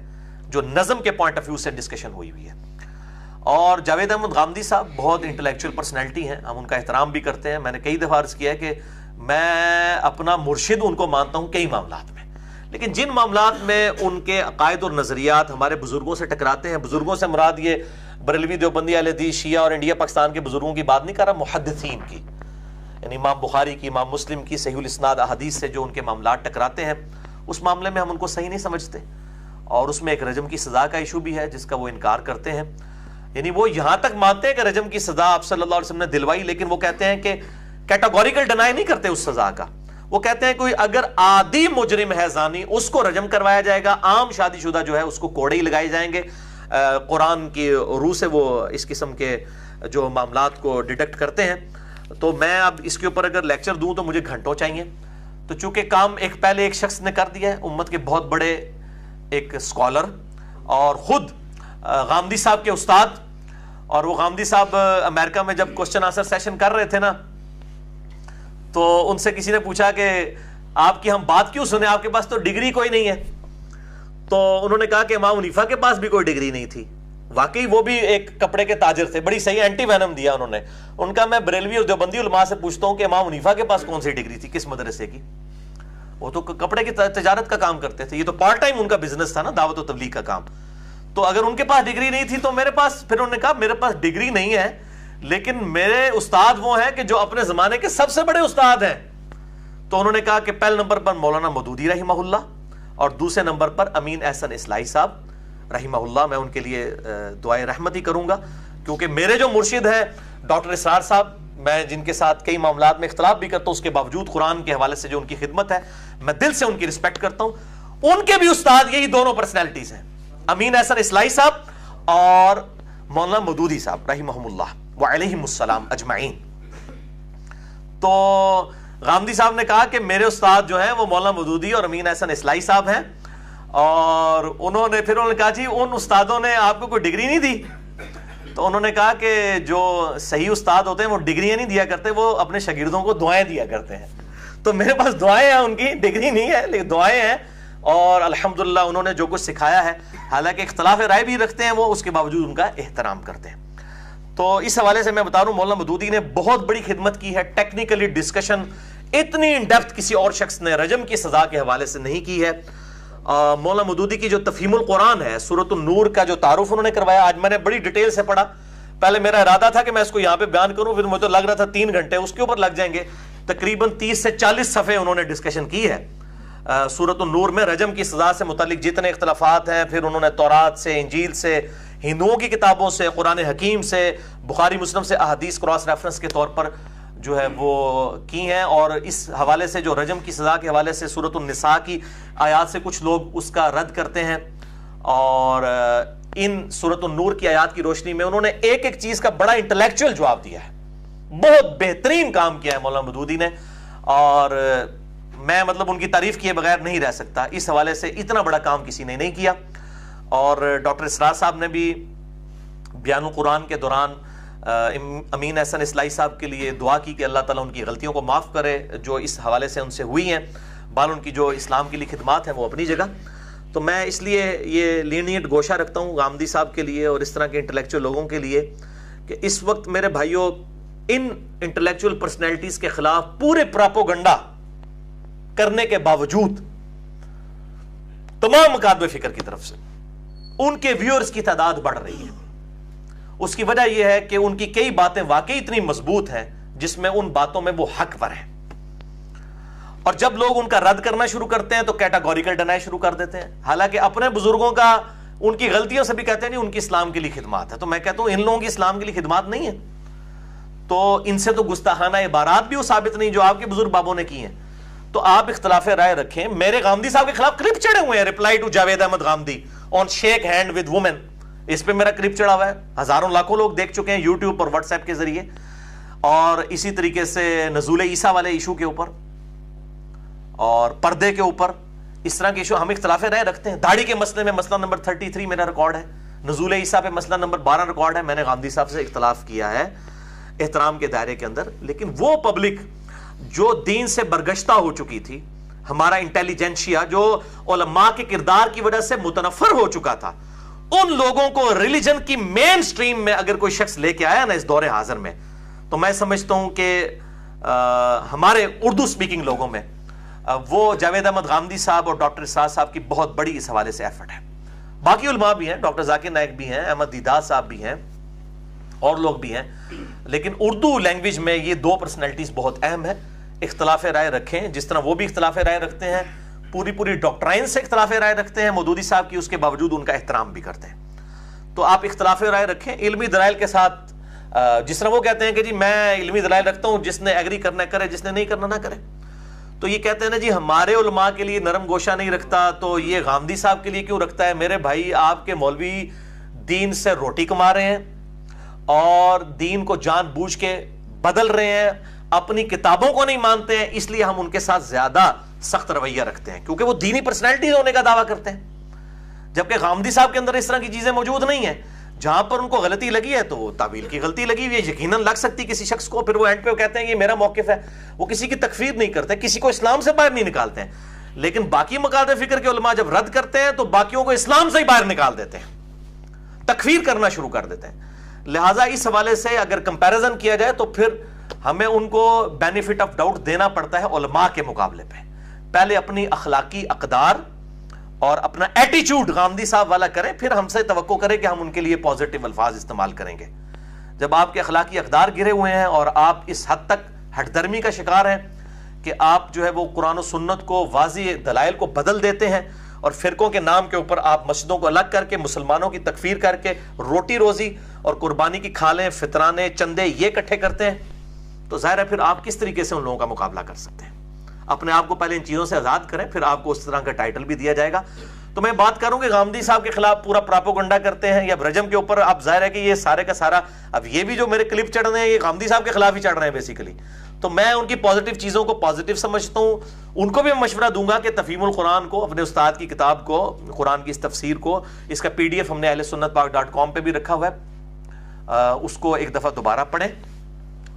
जो नज़म के पॉइंट ऑफ़ व्यू से डिस्कशन हुई हुई है। और जावेद अहमद गामदी साहब बहुत इंटेलेक्चुअल पर्सनैलिटी हैं, हम उनका एहतराम भी करते हैं। मैंने कई दफ़ा अर्ज़ किया है कि मैं अपना मुर्शिद उनको मानता हूँ कई मामला में। लेकिन जिन मामला में उनके अकायद और नज़रियात हमारे बुज़ुर्गों से टकराते हैं, बुज़ुर्गों से मुराद ये बरेलवी देवबंदी अलदी शिया और इंडिया पाकिस्तान के बुज़ुर्गों की बात नहीं कर रहा मुहदसिन की। इमाम बुखारी की, इमाम मुस्लिम की सही इसनाद अहदीस से जो उनके मामला टकराते हैं, उस मामले में हम उनको सही नहीं समझते। और उसमें एक रजम की सज़ा का इशू भी है, जिसका वो इनकार करते हैं। यानी वो यहाँ तक मानते हैं कि रजम की सजा आप सल्लल्लाहु अलैहि वसल्लम ने दिलवाई, लेकिन वो कहते हैं कि कैटेगोरिकल डिनाई नहीं करते उस सजा का। वो कहते हैं कोई अगर आदि मुजरिम है जानी, उसको रजम करवाया जाएगा, आम शादीशुदा जो है उसको कोड़े ही लगाए जाएँगे। कुरान की रू से वो इस किस्म के जो मामला को डिटेक्ट करते हैं। तो मैं अब इसके ऊपर अगर लेक्चर दूँ तो मुझे घंटों चाहिए। तो चूँकि काम एक पहले एक शख्स ने कर दिया है, उम्मत के बहुत बड़े एक स्कॉलर और खुद गामदी साहब के उस्ताद, और वो गामदी साहब अमेरिका में जब क्वेश्चन आंसर सेशन कर रहे थे ना तो उनसे किसी ने पूछा कि आपकी हम बात क्यों सुने? आपके पास तो डिग्री कोई नहीं है। तो उन्होंने कहा कि इमाम मुनीफा के पास भी कोई डिग्री नहीं थी। वाकई वो भी एक कपड़े के ताजर थे। बड़ी सही एंटी वैनम दिया उन्होंने। उनका मैं बरेलवी और देवबंदी उलमा से पूछता हूँ कि इमाम मुनीफा के पास कौन सी डिग्री थी? किस मदरसे की? वो तो कपड़े की तजारत का काम करते थे। ये तो पार्ट टाइम उनका बिज़नेस था ना, दावत और तबलीग का काम। तो अगर उनके पास डिग्री नहीं थी तो मेरे पास फिर उन्होंने कहा, मेरे पास डिग्री नहीं है, लेकिन मेरे उस्ताद वो हैं कि जो अपने जमाने के सबसे बड़े उस्ताद हैं। तो उन्होंने कहा कि पहले नंबर पर मौलाना मदूदी रही और दूसरे नंबर पर अमीन एहसन इसलाई साहब। रही मैं उनके लिए दुआएँ रहमत ही करूँगा। क्योंकि मेरे जो मुर्शिद हैं, डॉक्टर इसरार साहब, मैं जिनके साथ कई मामला में इख्तलाफ भी करता हूँ, उसके बावजूद कुरान के हवाले से जो उनकी खिदमत है, मैं दिल से उनकी रिस्पेक्ट करता हूँ। उनके भी उस्ताद यही दोनों पर्सनैलिटीज हैं। अमीन एहसन इसलाई साहब और मौलाना मदूदी साहब रही वसलाम अजमाइन तो गामदी साहब ने कहा कि मेरे उस्ताद जो हैं, वो मौलाना मदूदी और अमीन एहसन इसलाई साहब हैं। और उन्होंने, फिर उन्होंने कहा, जी, उन उस्तादों ने आपको कोई डिग्री नहीं दी? तो उन्होंने कहा कि जो सही उस्ताद होते हैं, वो डिग्रियाँ नहीं दिया करते, वो अपने शगिर्दों को दुआएँ दिया करते हैं। तो मेरे पास दुआएँ हैं, उनकी डिग्री नहीं है, लेकिन दुआएँ हैं। और अल्हम्दुलिल्लाह, उन्होंने जो कुछ सिखाया है, हालाँकि इख्तलाफ राय भी रखते हैं, वो उसके बावजूद उनका एहतराम करते हैं। तो इस हवाले से मैं बता रहा हूँ, मौलाना मदूदी ने बहुत बड़ी खिदमत की है, टेक्निकली डिस्कशन इतनी इन डेप्थ किसी और शख्स ने, रजम की सजा के हवाले से नहीं की है। मौलाना मदूदी की जो तफीमुल कुरान है, सूरत नूर का जो तारुफ उन्होंने करवाया, आज मैंने बड़ी डिटेल से पढ़ा। पहले मेरा इरादा था कि मैं इसको यहाँ पे बयान करूँ, फिर मुझे तो लग रहा था तीन घंटे उसके ऊपर लग जाएँगे। तकरीबन तीस से चालीस सफ़े उन्होंने डिस्कशन की है। सूरत नूर में रजम की सजा से मुतलिक जितने इख्तलाफात हैं, फिर उन्होंने तौरात से, इंजील से, हिंदुओं की किताबों से, कुरान हकीम से, बुखारी, मुस्लिम से अहदीस क्रॉस रेफरेंस के तौर पर जो है वो की हैं और इस हवाले से जो रजम की सज़ा के हवाले से सूरत निसा की आयात से कुछ लोग उसका रद्द करते हैं। और इन सूरत नूर की आयात की रोशनी में उन्होंने एक एक चीज़ का बड़ा इंटेलेक्चुअल जवाब दिया है। बहुत बेहतरीन काम किया है मौलाना मदूदी ने। और मैं मतलब उनकी तारीफ़ किए बगैर नहीं रह सकता। इस हवाले से इतना बड़ा काम किसी ने नहीं किया। और, डॉक्टर इसरार साहब ने भी बयान कुरान के दौरान अमीन एहसन इसलाई साहब के लिए दुआ की कि अल्लाह ताला उनकी गलतियों को माफ़ करे, जो इस हवाले से उनसे हुई हैं। बाल उनकी जो इस्लाम के लिए खिदमत है, वो अपनी जगह। तो मैं इसलिए ये लीनियट गोशा रखता हूँ गामदी साहब के लिए और इस तरह के इंटेलेक्चुअल लोगों के लिए कि इस वक्त मेरे भाइयों, इन इंटेलेक्चुअल पर्सनैलिटीज के खिलाफ पूरे प्रापोगंडा करने के बावजूद, तमाम मुकादमे फ़िक्र की तरफ़ से, उनके व्यूअर्स की तादाद बढ़ रही है। उसकी वजह यह है कि उनकी कई बातें वाकई इतनी मज़बूत हैं जिसमें उन बातों में वो हक पर है। और जब लोग उनका रद्द करना शुरू करते हैं तो कैटागोरिकल डनाई शुरू कर देते हैं। हालाँकि अपने बुज़ुर्गों का उनकी गलतियों से भी कहते हैं, नहीं, उनकी इस्लाम के लिए खिदमात है। तो मैं कहता हूँ, इन लोगों की इस्लाम के लिए खिदमात नहीं है। तो इनसे तो गुस्ताहाना इबारात भी वो साबित नहीं, जो आपके बुज़ुर्ग बाबों ने की हैं। तो आप इख्तलाफ राय रखें। मेरे गांधी साहब के खिलाफ क्लिप चढ़े हुए हैं reply to Javed Ahmad Gandhi on shake hand with women इस पर मेरा क्लिप चढ़ा हुआ है। हज़ारों, लाखों लोग देख चुके हैं यूट्यूब और व्हाट्सएप के ज़रिए। और इसी तरीके से नजूल ईसा वाले इशू के ऊपर और पर्दे के ऊपर इस तरह के इशू, हम इख्तलाफे राय रखते हैं। दाढ़ी के मसले में मसला नंबर थर्टी थ्री मेरा रिकॉर्ड है। नजूल ईसा पे मसला नंबर बारह रिकॉर्ड है। मैंने गांधी साहब से इख्तलाफ किया है एहतराम के दायरे के अंदर। लेकिन वो पब्लिक जो दीन से बरगश्ता हो चुकी थी, हमारा इंटेलिजेंशिया जो ओलमा के किरदार की वजह से मुतनफर हो चुका था उन लोगों को रिलीजन की मेन स्ट्रीम में अगर कोई शख्स लेके आया ना इस दौरे हाजिर में तो मैं समझता हूँ कि हमारे उर्दू स्पीकिंग लोगों में आ, वो जावेद अहमद गांधी साहब और डॉक्टर इसाद साहब की बहुत बड़ी इस हवाले से एफर्ट है। बाकी उलमा भी हैं डॉक्टर जाकिर नायक भी हैं अहमद दीदार साहब भी हैं और लोग भी हैं। लेकिन उर्दू लैंग्वेज में ये दो पर्सनैलिटीज बहुत अहम है। इख्तलाफ राय रखें जिस तरह वो भी इख्तलाफ राय रखते हैं पूरी पूरी डॉक्ट्राइन से इख्तलाफ राय रखते हैं, मदूदी साहब की उसके बावजूद उनका एहतराम भी करते हैं। तो आप इख्तलाफ राय रखें, इलमी दलाइल के साथ जिस तरह वो कहते हैं कि जी मैं इलमी दलाइल रखता हूँ, जिसने एग्री करना करे, जिसने नहीं करना ना करे। तो ये कहते हैं ना जी, हमारे उलमा के लिए नरम गोशा नहीं रखता तो ये गांधी साहब के लिए क्यों रखता है? मेरे भाई, आपके मौलवी दीन से रोटी कमा रहे हैं और दीन को जानबूझ के बदल रहे हैं, अपनी किताबों को नहीं मानते हैं, इसलिए हम उनके साथ ज़्यादा सख्त रवैया रखते हैं, क्योंकि वो दीनी पर्सनैलिटी होने का दावा करते हैं। जबकि गांधी साहब के अंदर इस तरह की चीज़ें मौजूद नहीं है। जहाँ पर उनको गलती लगी है तो तावील की गलती लगी हुई है। यकीनन लग सकती किसी शख्स को, फिर वो एंड पे वो कहते हैं, ये मेरा मौकफ है। वो किसी की तकफीर नहीं करते, किसी को इस्लाम से बाहर नहीं निकालते हैं। लेकिन बाकी मकाद फ़िक्र के उलमा जब रद्द करते हैं तो बाकियों को इस्लाम से ही बाहर निकाल देते हैं। तकफीर करना शुरू कर देते हैं। लिहाजा इस हवाले से अगर कंपैरिजन किया जाए तो फिर हमें उनको बेनिफिट ऑफ़ डाउट देना पड़ता है उलमा के मुकाबले पे। पहले अपनी अखलाकी अकदार और अपना एटीट्यूड गांधी साहब वाला करें, फिर हमसे तो करें कि हम उनके लिए पॉजिटिव अल्फाज इस्तेमाल करेंगे। जब आपके अखलाकी अकदार गिरे हुए हैं और आप इस हद तक हटदर्मी का शिकार हैं कि आप जो है वो कुरान सुन्नत को, वाजी दलाइल को बदल देते हैं और फिरकों के नाम के ऊपर आप मस्जिदों को अलग करके, मुसलमानों की तकफीर करके रोटी रोजी और कुर्बानी की खालें, फितराने, चंदे ये इकट्ठे करते हैं तो ज़ाहिर है फिर आप किस तरीके से उन लोगों का मुकाबला कर सकते हैं? अपने आप को पहले इन चीज़ों से आज़ाद करें, फिर आपको उस तरह का टाइटल भी दिया जाएगा। तो मैं बात करूँ कि गांधी साहब के खिलाफ पूरा प्रापोगंडा करते हैं, या ब्रजम के ऊपर अब ज़ाहिर है कि ये सारे का सारा, अब ये भी जो मेरे क्लिप चढ़ रहे हैं, ये गांधी साहब के खिलाफ ही चढ़ रहे हैं बेसिकली तो मैं उनकी पॉजिटिव चीज़ों को पॉजिटिव समझता हूँ। उनको भी मशवरा दूँगा कि तफीमुल कुरान को, अपने उस्ताद की किताब को, कुरान की इस तफसीर को, इसका पी डी एफ़ हमने अहल सुन्नत पाक डॉट कॉम पर भी रखा हुआ है। उसको एक दफ़ा दोबारा पढ़ें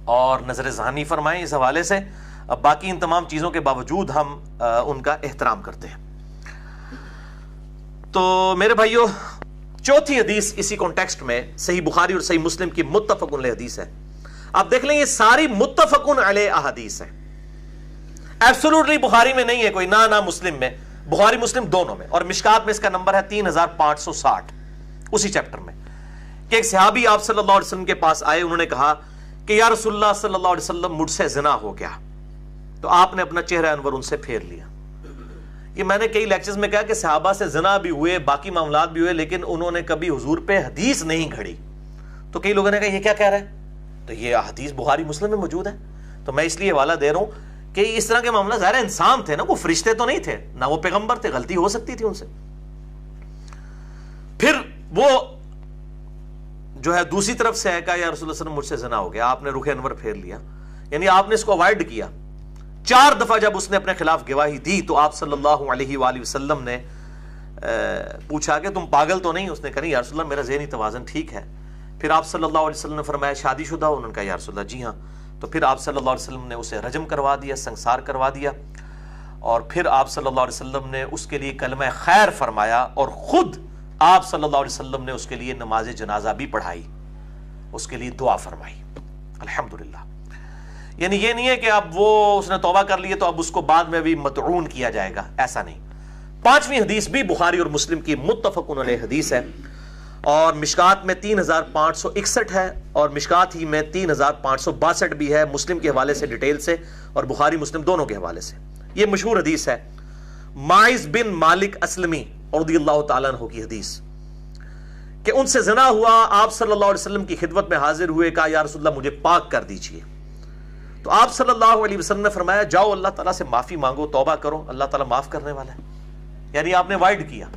और नज़र जहानी फरमाएँ इस हवाले से। अब बाकी इन तमाम चीज़ों के बावजूद हम आ, उनका एहतराम करते हैं। तो मेरे भाइयों चौथी हदीस इसी कॉन्टेक्स्ट में सही बुखारी और सही मुस्लिम की मुतफकुन हदीस है। आप देख लें ये सारी मुतफकुन अहदीस है। एब्सोल्युटली बुखारी में नहीं है कोई ना ना मुस्लिम में। बुखारी मुस्लिम दोनों में। और मिशकात में इसका नंबर है तीन हज़ार पाँच सौ साठ उसी चैप्टर में। कि एक सहाबी आप सल्लल्लाहु अलैहि वसल्लम के पास आए उन्होंने कहा कि या रसुल्ला सल्लल्लाहु अलैहि वसल्लम मुझसे जिना हो गया। तो आपने अपना चेहरा अनवर उनसे फेर लिया। ये मैंने कई लेक्चर्स में कहा कि सहाबा से जना भी हुए, बाकी मामला भी हुए, लेकिन उन्होंने कभी हजूर पे हदीस नहीं घड़ी। तो कई लोगों ने कहा, ये क्या कह रहा है? तो ये हदीस बुहारी मुस्लिम में मौजूद है। तो मैं इसलिए हवाला दे रहा हूँ कि इस तरह के मामला ज़ाहिर इंसान थे ना, वो फरिश्ते तो नहीं थे, ना वो पैगंबर थे, गलती हो सकती थी उनसे। फिर वो जो है दूसरी तरफ़ से है कहा या रसुल्लम मुझसे जना हो गया, आपने रुखे अनवर फेर लिया। यानी आपने इसको अवॉइड किया। चार दफ़ा जब उसने अपने खिलाफ गवाही दी तो आप सल्लल्लाहु अलैहि वसल्लम ने पूछा कि तुम पागल तो नहीं? उसने कहा यार मेरा जहनी तोज़न ठीक है। फिर आप सल्लल्लाहु अलैहि वसल्लम ने फरमाया, शादीशुदा उन्होंने कहा, यार जी हाँ। तो फिर आप सल्लल्लाहु अलैहि वसल्लम ने उसे रजम करवा दिया, संसार करवा दिया। और फिर आप सल्लल्लाहु अलैहि ने उसके लिए कलम खैर फरमाया और ख़ुद आप सल्लल्लाहु अलैहि ने उसके लिए नमाज़ जनाजा भी पढ़ाई, उसके लिए दुआ फरमाई। अल्हम्दुलिल्लाह। यानी ये नहीं है कि अब वो उसने तोबा कर लिए तो अब उसको बाद में भी मतरून किया जाएगा, ऐसा नहीं। पांचवी हदीस भी बुखारी और मुस्लिम की मुतफक उन्होंने हदीस है और मिशकात में तीन हज़ार पाँच सौ इकसठ है और मिशकात ही में तीन हज़ार पाँच सौ बासठ भी है, मुस्लिम के हवाले से डिटेल से और बुखारी मुस्लिम दोनों के हवाले से। यह मशहूर हदीस है, माइज बिन मालिक असलमी और की हदीस, कि उनसे जना हुआ, आप सल्लल्लाहु अलैहि वसल्लम की खिदमत में हाजिर हुए, कहा, या रसुल्ला मुझे पाक कर दीजिए। तो आप सल्लल्लाहु अलैहि वसल्लम ने फरमाया, जाओ, अल्लाह ताला से माफ़ी मांगो, तौबा करो, अल्लाह ताला माफ़ करने वाला है। यानी आपने वाइड किया।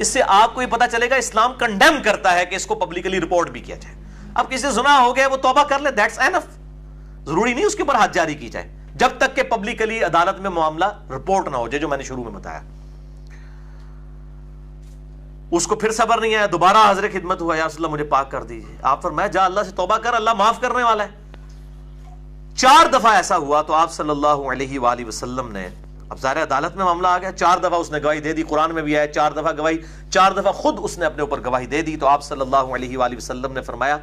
इससे आपको ये पता चलेगा, इस्लाम कंडेम करता है कि इसको पब्लिकली रिपोर्ट भी किया जाए। अब किसी सुना हो गया, वो तौबा कर ले दैट्स एनफ ज़रूरी नहीं उसके ऊपर हाथ जारी की जाए, जब तक के पब्लिकली अदालत में मामला रिपोर्ट ना हो जाए, जो मैंने शुरू में बताया। उसको फिर सबर नहीं आया, दोबारा हाजिर खिदमत हुआ यार मुझे पाक कर दीजिए। आप पर मैं जा, अल्लाह से तौबा कर, अल्लाह माफ़ करने वाला है। चार दफ़ा ऐसा हुआ तो आप सल्लल्लाहु अलैहि वसल्लम ने, अब ज़ाहिर अदालत में मामला आ गया, चार दफ़ा उसने गवाही दे दी, कुरान में भी आया, चार दफ़ा गवाही, चार दफ़ा खुद उसने अपने ऊपर गवाही दे दी तो आप सल्लल्लाहु अलैहि वसल्लम ने फरमाया,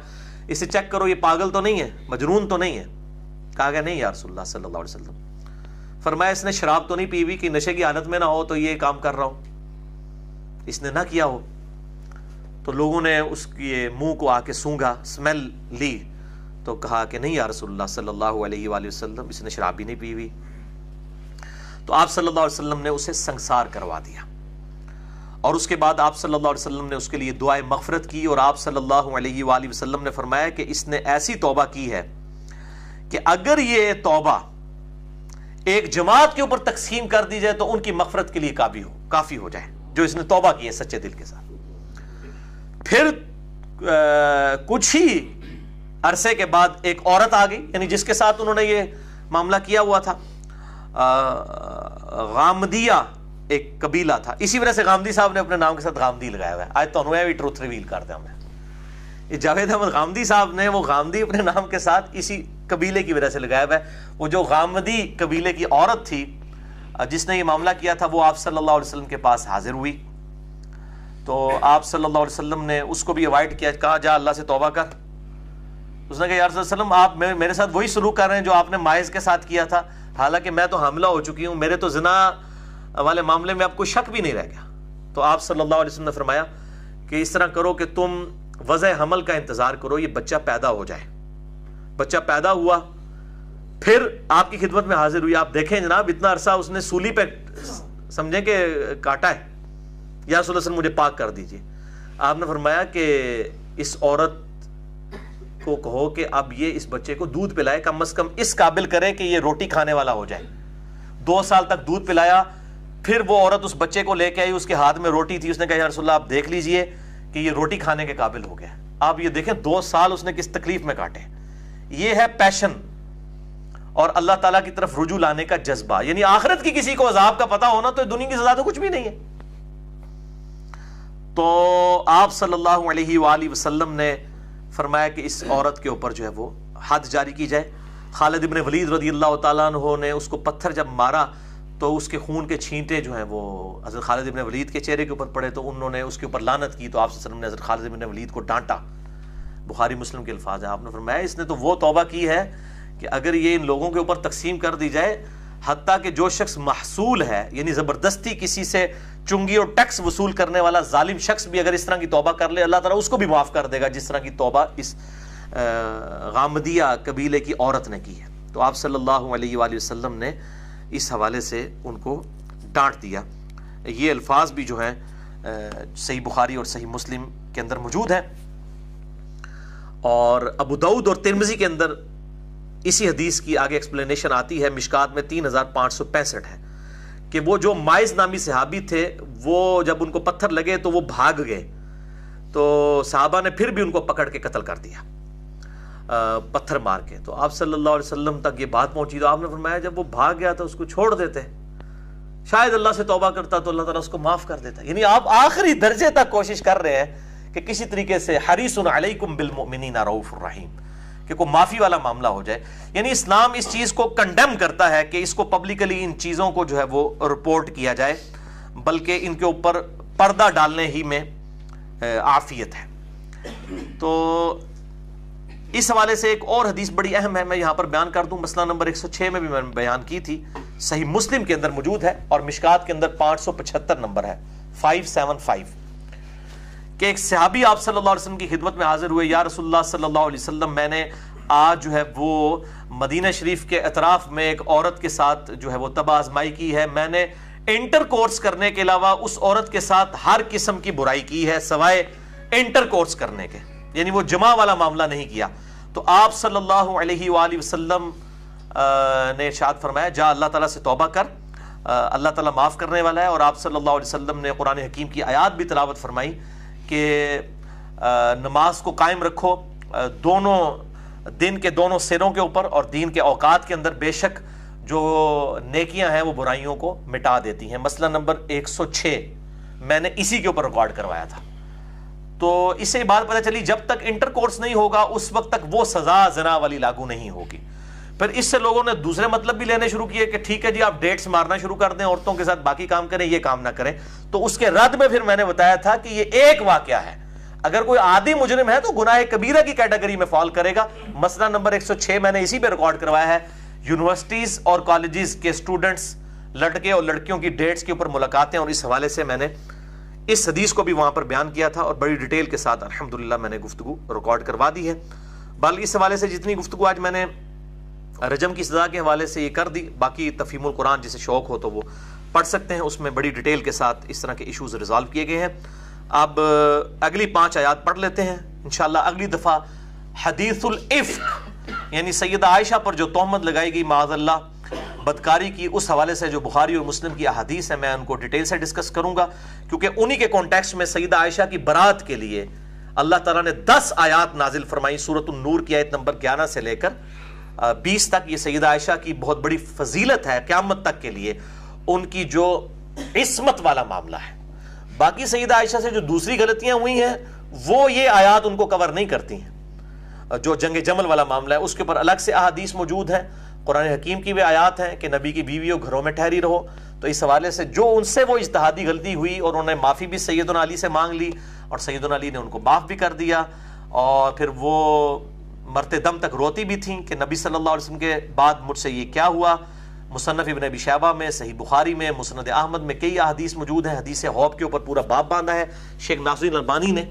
इसे चेक करो, ये पागल तो नहीं है, मजनून तो नहीं है। कहा गया, नहीं यार सल्लल्लाहु अलैहि वसल्लम। फरमाया, इसने शराब तो नहीं पी हुई कि नशे की हालत में ना हो तो ये काम कर रहा हूँ। इसने ना किया हो तो लोगों ने उसके मुँह को आके सूंघा, स्मेल ली। तो कहा कि नहीं यार सल्लल्लाहु अलैहि वसल्लम इसने शराब नहीं पी हुई। तो आप सल्लल्लाहु अलैहि वसल्लम ने उसे संसार करवा दिया। और उसके बाद आप सल्लल्लाहु अलैहि वसल्लम ने उसके लिए दुआए मगफरत की और आप सल्लल्लाहु अलैहि वसल्लम ने फरमाया कि इसने ऐसी तौबा की है कि अगर ये तौबा एक जमात के ऊपर तकसीम कर दी जाए तो उनकी मगफरत के लिए काफ़ी हो काफ़ी हो जाए जो इसने तौबा की है सच्चे दिल के साथ। फिर आ, कुछ ही अरसे के बाद एक औरत आ गई, यानी जिसके साथ उन्होंने ये मामला किया हुआ था। गामदिया एक कबीला था। इसी वजह से गामदी साहब ने अपने नाम के साथ गामदी लगाया हुआ है। आज तो भी ट्रुथ रिवील करते हैं ये जावेद अहमद गामदी साहब ने वो गामदी अपने नाम के साथ इसी कबीले की वजह से लगाया हुआ है। वो जो गामदी कबीले की औरत थी जिसने ये मामला किया था, वो आप सल्लल्लाहु अलैहि वसल्लम के पास हाजिर हुई। तो आप सल्लल्लाहु अलैहि वसल्लम ने उसको भी अवॉइड किया। कहा, जा अल्लाह से तोबा कर। उसने कहा, यार आप मेरे साथ वही सलूक कर रहे हैं जो आपने माइज के साथ किया था। हालाँकि मैं तो हमला हो चुकी हूँ, मेरे तो जना वाले मामले में कोई शक भी नहीं रह गया। तो आप सल्लल्लाहु अलैहि वसल्लम ने फरमाया कि इस तरह करो कि तुम वजह हमल का इंतज़ार करो, ये बच्चा पैदा हो जाए। बच्चा पैदा हुआ, फिर आपकी खिदमत में हाजिर हुई। आप देखें जनाब, इतना अरसा उसने सूली पे, समझे कि काटा है। या मुझे पाक कर दीजिए। आपने फरमाया कि इस औरत को कहो कि अब ये इस बच्चे को दूध पिलाए, कम अज कम इस काबिल करे कि ये रोटी खाने वाला हो जाए। दो साल तक दूध पिलाया, फिर वो औरत उस बच्चे को लेके आई, उसके हाथ में रोटी थी, उसने कहा यार रसुल्ला आप देख लीजिए कि ये रोटी खाने के काबिल हो गया आप ये देखें, दो साल उसने किस तकलीफ़ में काटे। ये है पैशन और अल्लाह ताला की तरफ़ रुजू लाने का जज्बा। यानी आखिरत की किसी को अजाब का पता होना तो दुनिया की सजा तो कुछ भी नहीं है। तो आप सल्लल्लाहु अलैहि वसल्लम ने फरमाया कि इस औरत के ऊपर जो है वो हद जारी की जाए। खालिद इबन वलीद रदी अल्लाह ने उसको पत्थर जब मारा तो उसके खून के छींटे जो हैं वो हज़रत खालिद इबन वलीद के चेहरे के ऊपर पड़े तो उन्होंने उसके ऊपर लानत की। तो आप ने हज़रत खालिद इबन वलीद को डांटा। बुखारी मुस्लिम के अल्फाज है। आपने फरमाया, इसने तो वो तोबा की है कि अगर ये इन लोगों के ऊपर तकसीम कर दी जाए हती कि जो शख्स महसूल है, यानी ज़बरदस्ती किसी से चुंगी और टैक्स वसूल करने वाला जालिम शख्स भी अगर इस तरह की तोबा कर ले, अल्लाह ताला उसको भी माफ़ कर देगा जिस तरह की तोबा इस गामदिया कबीले की औरत ने की है। तो आप सल्लल्लाहु अलैहि वसल्लम ने इस हवाले से उनको डांट दिया। ये अल्फाज भी जो हैं सही बुखारी और सही मुस्लिम के अंदर मौजूद हैं। और अबू दाऊद और तिरमजी के अंदर इसी हदीस की आगे एक्सप्लेनेशन आती है मिशकात में तीन हज़ार पाँच सौ पैंसठ है कि वो जो माइज नामी सहाबी थे वो जब उनको पत्थर लगे तो वो भाग गए। तो साहबा ने फिर भी उनको पकड़ के कत्ल कर दिया आ, पत्थर मार के। तो आप सल्लल्लाहु अलैहि वसल्लम तक ये बात पहुँची तो आपने फरमाया जब वो भाग गया तो उसको छोड़ देते। शायद अल्लाह से तोबा करता तो अल्लाह ताला उसको माफ़ कर देता। यानी आप आखिरी दर्जे तक कोशिश कर रहे हैं कि किसी तरीके से हरीसन अलैकुम बिल मोमिनीन रऊफ रहीम। कि कोई माफ़ी वाला मामला हो जाए। यानी इस्लाम इस चीज़ को कंडेम करता है कि इसको पब्लिकली इन चीज़ों को जो है वो रिपोर्ट किया जाए, बल्कि इनके ऊपर पर्दा डालने ही में आफियत है। तो इस हवाले से एक और हदीस बड़ी अहम है, मैं यहाँ पर बयान कर दूँ। मसला नंबर 106 में भी मैंने बयान की थी। सही मुस्लिम के अंदर मौजूद है और मिशकात के अंदर 575 नंबर है। 575 कि एक सहाबी आप सल्लल्लाहु अलैहि वसल्लम की खिदमत में हाजिर हुए, या रसुल्ला सल्लल्लाहु अलैहि वसल्लम, मैंने आज जो है वो मदीना शरीफ के अतराफ में एक औरत के साथ जो है वो तब आजमाई की है। मैंने इंटर कोर्स करने के अलावा उस औरत के साथ हर किस्म की बुराई की है, सवाए इंटर कोर्स करने के। यानी वो जमा वाला मामला नहीं किया। तो आप सल्लल्लाहु अलैहि वसल्लम ने इरशाद फरमाया, जा, अल्लाह ताला से तौबा कर। अल्लाह ताला माफ़ करने वाला है। और आप सल्लल्लाहु अलैहि वसल्लम ने कुरान हकीम की आयत भी तलावत फरमाई। कि नमाज़ को कायम रखो दोनों, दिन के दोनों सिरों के ऊपर और दीन के औकात के अंदर बेशक जो नेकियाँ हैं वो बुराइयों को मिटा देती हैं। मसला नंबर 106 मैंने इसी के ऊपर रिकॉर्ड करवाया था। तो इससे बात पता चली, जब तक इंटर कोर्स नहीं होगा, उस वक्त तक वो सजा जना वाली लागू नहीं होगी। फिर इससे लोगों ने दूसरे मतलब भी लेने शुरू किए कि ठीक है जी, आप डेट्स मारना शुरू कर दें, औरतों के साथ बाकी काम करें, ये काम ना करें। तो उसके रद्द में फिर मैंने बताया था कि ये एक वाक्य है। अगर कोई आदि मुजरिम है तो गुनाह कबीरा की कैटेगरी में फॉल करेगा। मसला नंबर 106 मैंने इसी पे रिकॉर्ड करवाया है। यूनिवर्सिटीज और कॉलेजेस के स्टूडेंट्स लड़के और लड़कियों की डेट्स के ऊपर मुलाकातें, और इस हवाले से मैंने इस हदीस को भी वहाँ पर बयान किया था, और बड़ी डिटेल के साथ अल्हम्दुलिल्लाह मैंने गुफ्तु रिकॉर्ड करवा दी है। बल्कि इस हवाले से जितनी गुफ्तु आज मैंने रजम की सजा के हवाले से ये कर दी। बाकी तफीमुल कुरान जिसे शौक हो तो वो पढ़ सकते हैं। उसमें बड़ी डिटेल के साथ इस तरह के इशूज रिजॉल्व किए गए हैं। अब अगली पाँच आयात पढ़ लेते हैं। इंशाल्लाह अगली दफ़ा हदीसुल यानी सैयद आयशा पर जो तोहमत लगाई गई माजल्ला बदकारी की, उस हवाले से जो बुखारी और मुस्लिम की अहादीस है, मैं उनको डिटेल से डिस्कस करूँगा। क्योंकि उन्हीं के कॉन्टेक्स्ट में सईद आयशा की बरात के लिए अल्लाह ताला ने दस आयात नाजिल फरमाई सूरत नूर की आयत नंबर ग्यारह से लेकर बीस तक ये सईद आयशा की बहुत बड़ी फजीलत है क्यामत तक के लिए, उनकी जो इसमत वाला मामला है। बाकी सईद आयशा से जो दूसरी गलतियाँ हुई हैं, वो ये आयात उनको कवर नहीं करती हैं। जो जंग जमल वाला मामला है, उसके ऊपर अलग से अहादीस मौजूद है। कुरान हकीम की भी आयात हैं कि नबी की बीवियों घरों में ठहरी रहो। तो इस हवाले से जो उनसे वो इजतहादी गलती हुई और उन्होंने माफ़ी भी सैद अली से मांग ली और सैद अली ने उनको माफ़ भी कर दिया और फिर वो मरते दम तक रोती भी थी कि नबी सल्लल्लाहु अलैहि वसल्लम के बाद मुझसे ये क्या हुआ? मुसनफ़ इबन अबी शैबा में, सही बुखारी में मुसनद अहमद में कई अदीस मौजूद हैं। हदीस हौब के ऊपर पूरा बाप बांधा है। शेख नासुद्दीन अलबानी ने।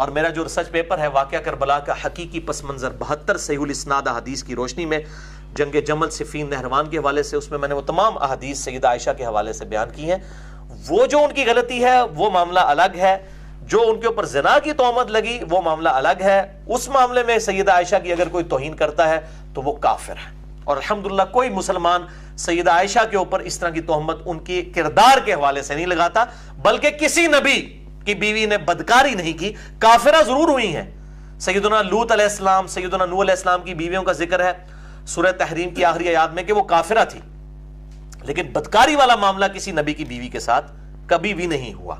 और मेरा जो रिसर्च पेपर है वाक़ करबला का हकीकी पस मंज़र बहत्तर सही इस्नाद हदीस की रोशनी में, जंग जमल सिफीन नहरवान के हवाले से, उसमें मैंने वो तमाम अहदीस सईद आयशा के हवाले से बयान की हैं। वो जो उनकी गलती है, वो मामला अलग है। जो उनके ऊपर जना की तोहमत लगी, वो मामला अलग है। उस मामले में सैयद आयशा की अगर कोई तोहिन करता है तो वो काफिर है। और अलहमदुल्ला कोई मुसलमान सैयद आयशा के ऊपर इस तरह की तोहमत उनके किरदार के हवाले से नहीं लगाता, बल्कि किसी नबी की बीवी ने बदकारी नहीं की, काफिरा ज़रूर हुई है। सैदना लूत अलैहिस्सलाम सैदना नू अलैहिस्सलाम की बीवियों का ज़िक्र है। सूरह तहरीम की आखिरी याद में कि वो काफिरा थी। लेकिन बदकारी वाला मामला किसी नबी की बीवी के साथ कभी भी नहीं हुआ।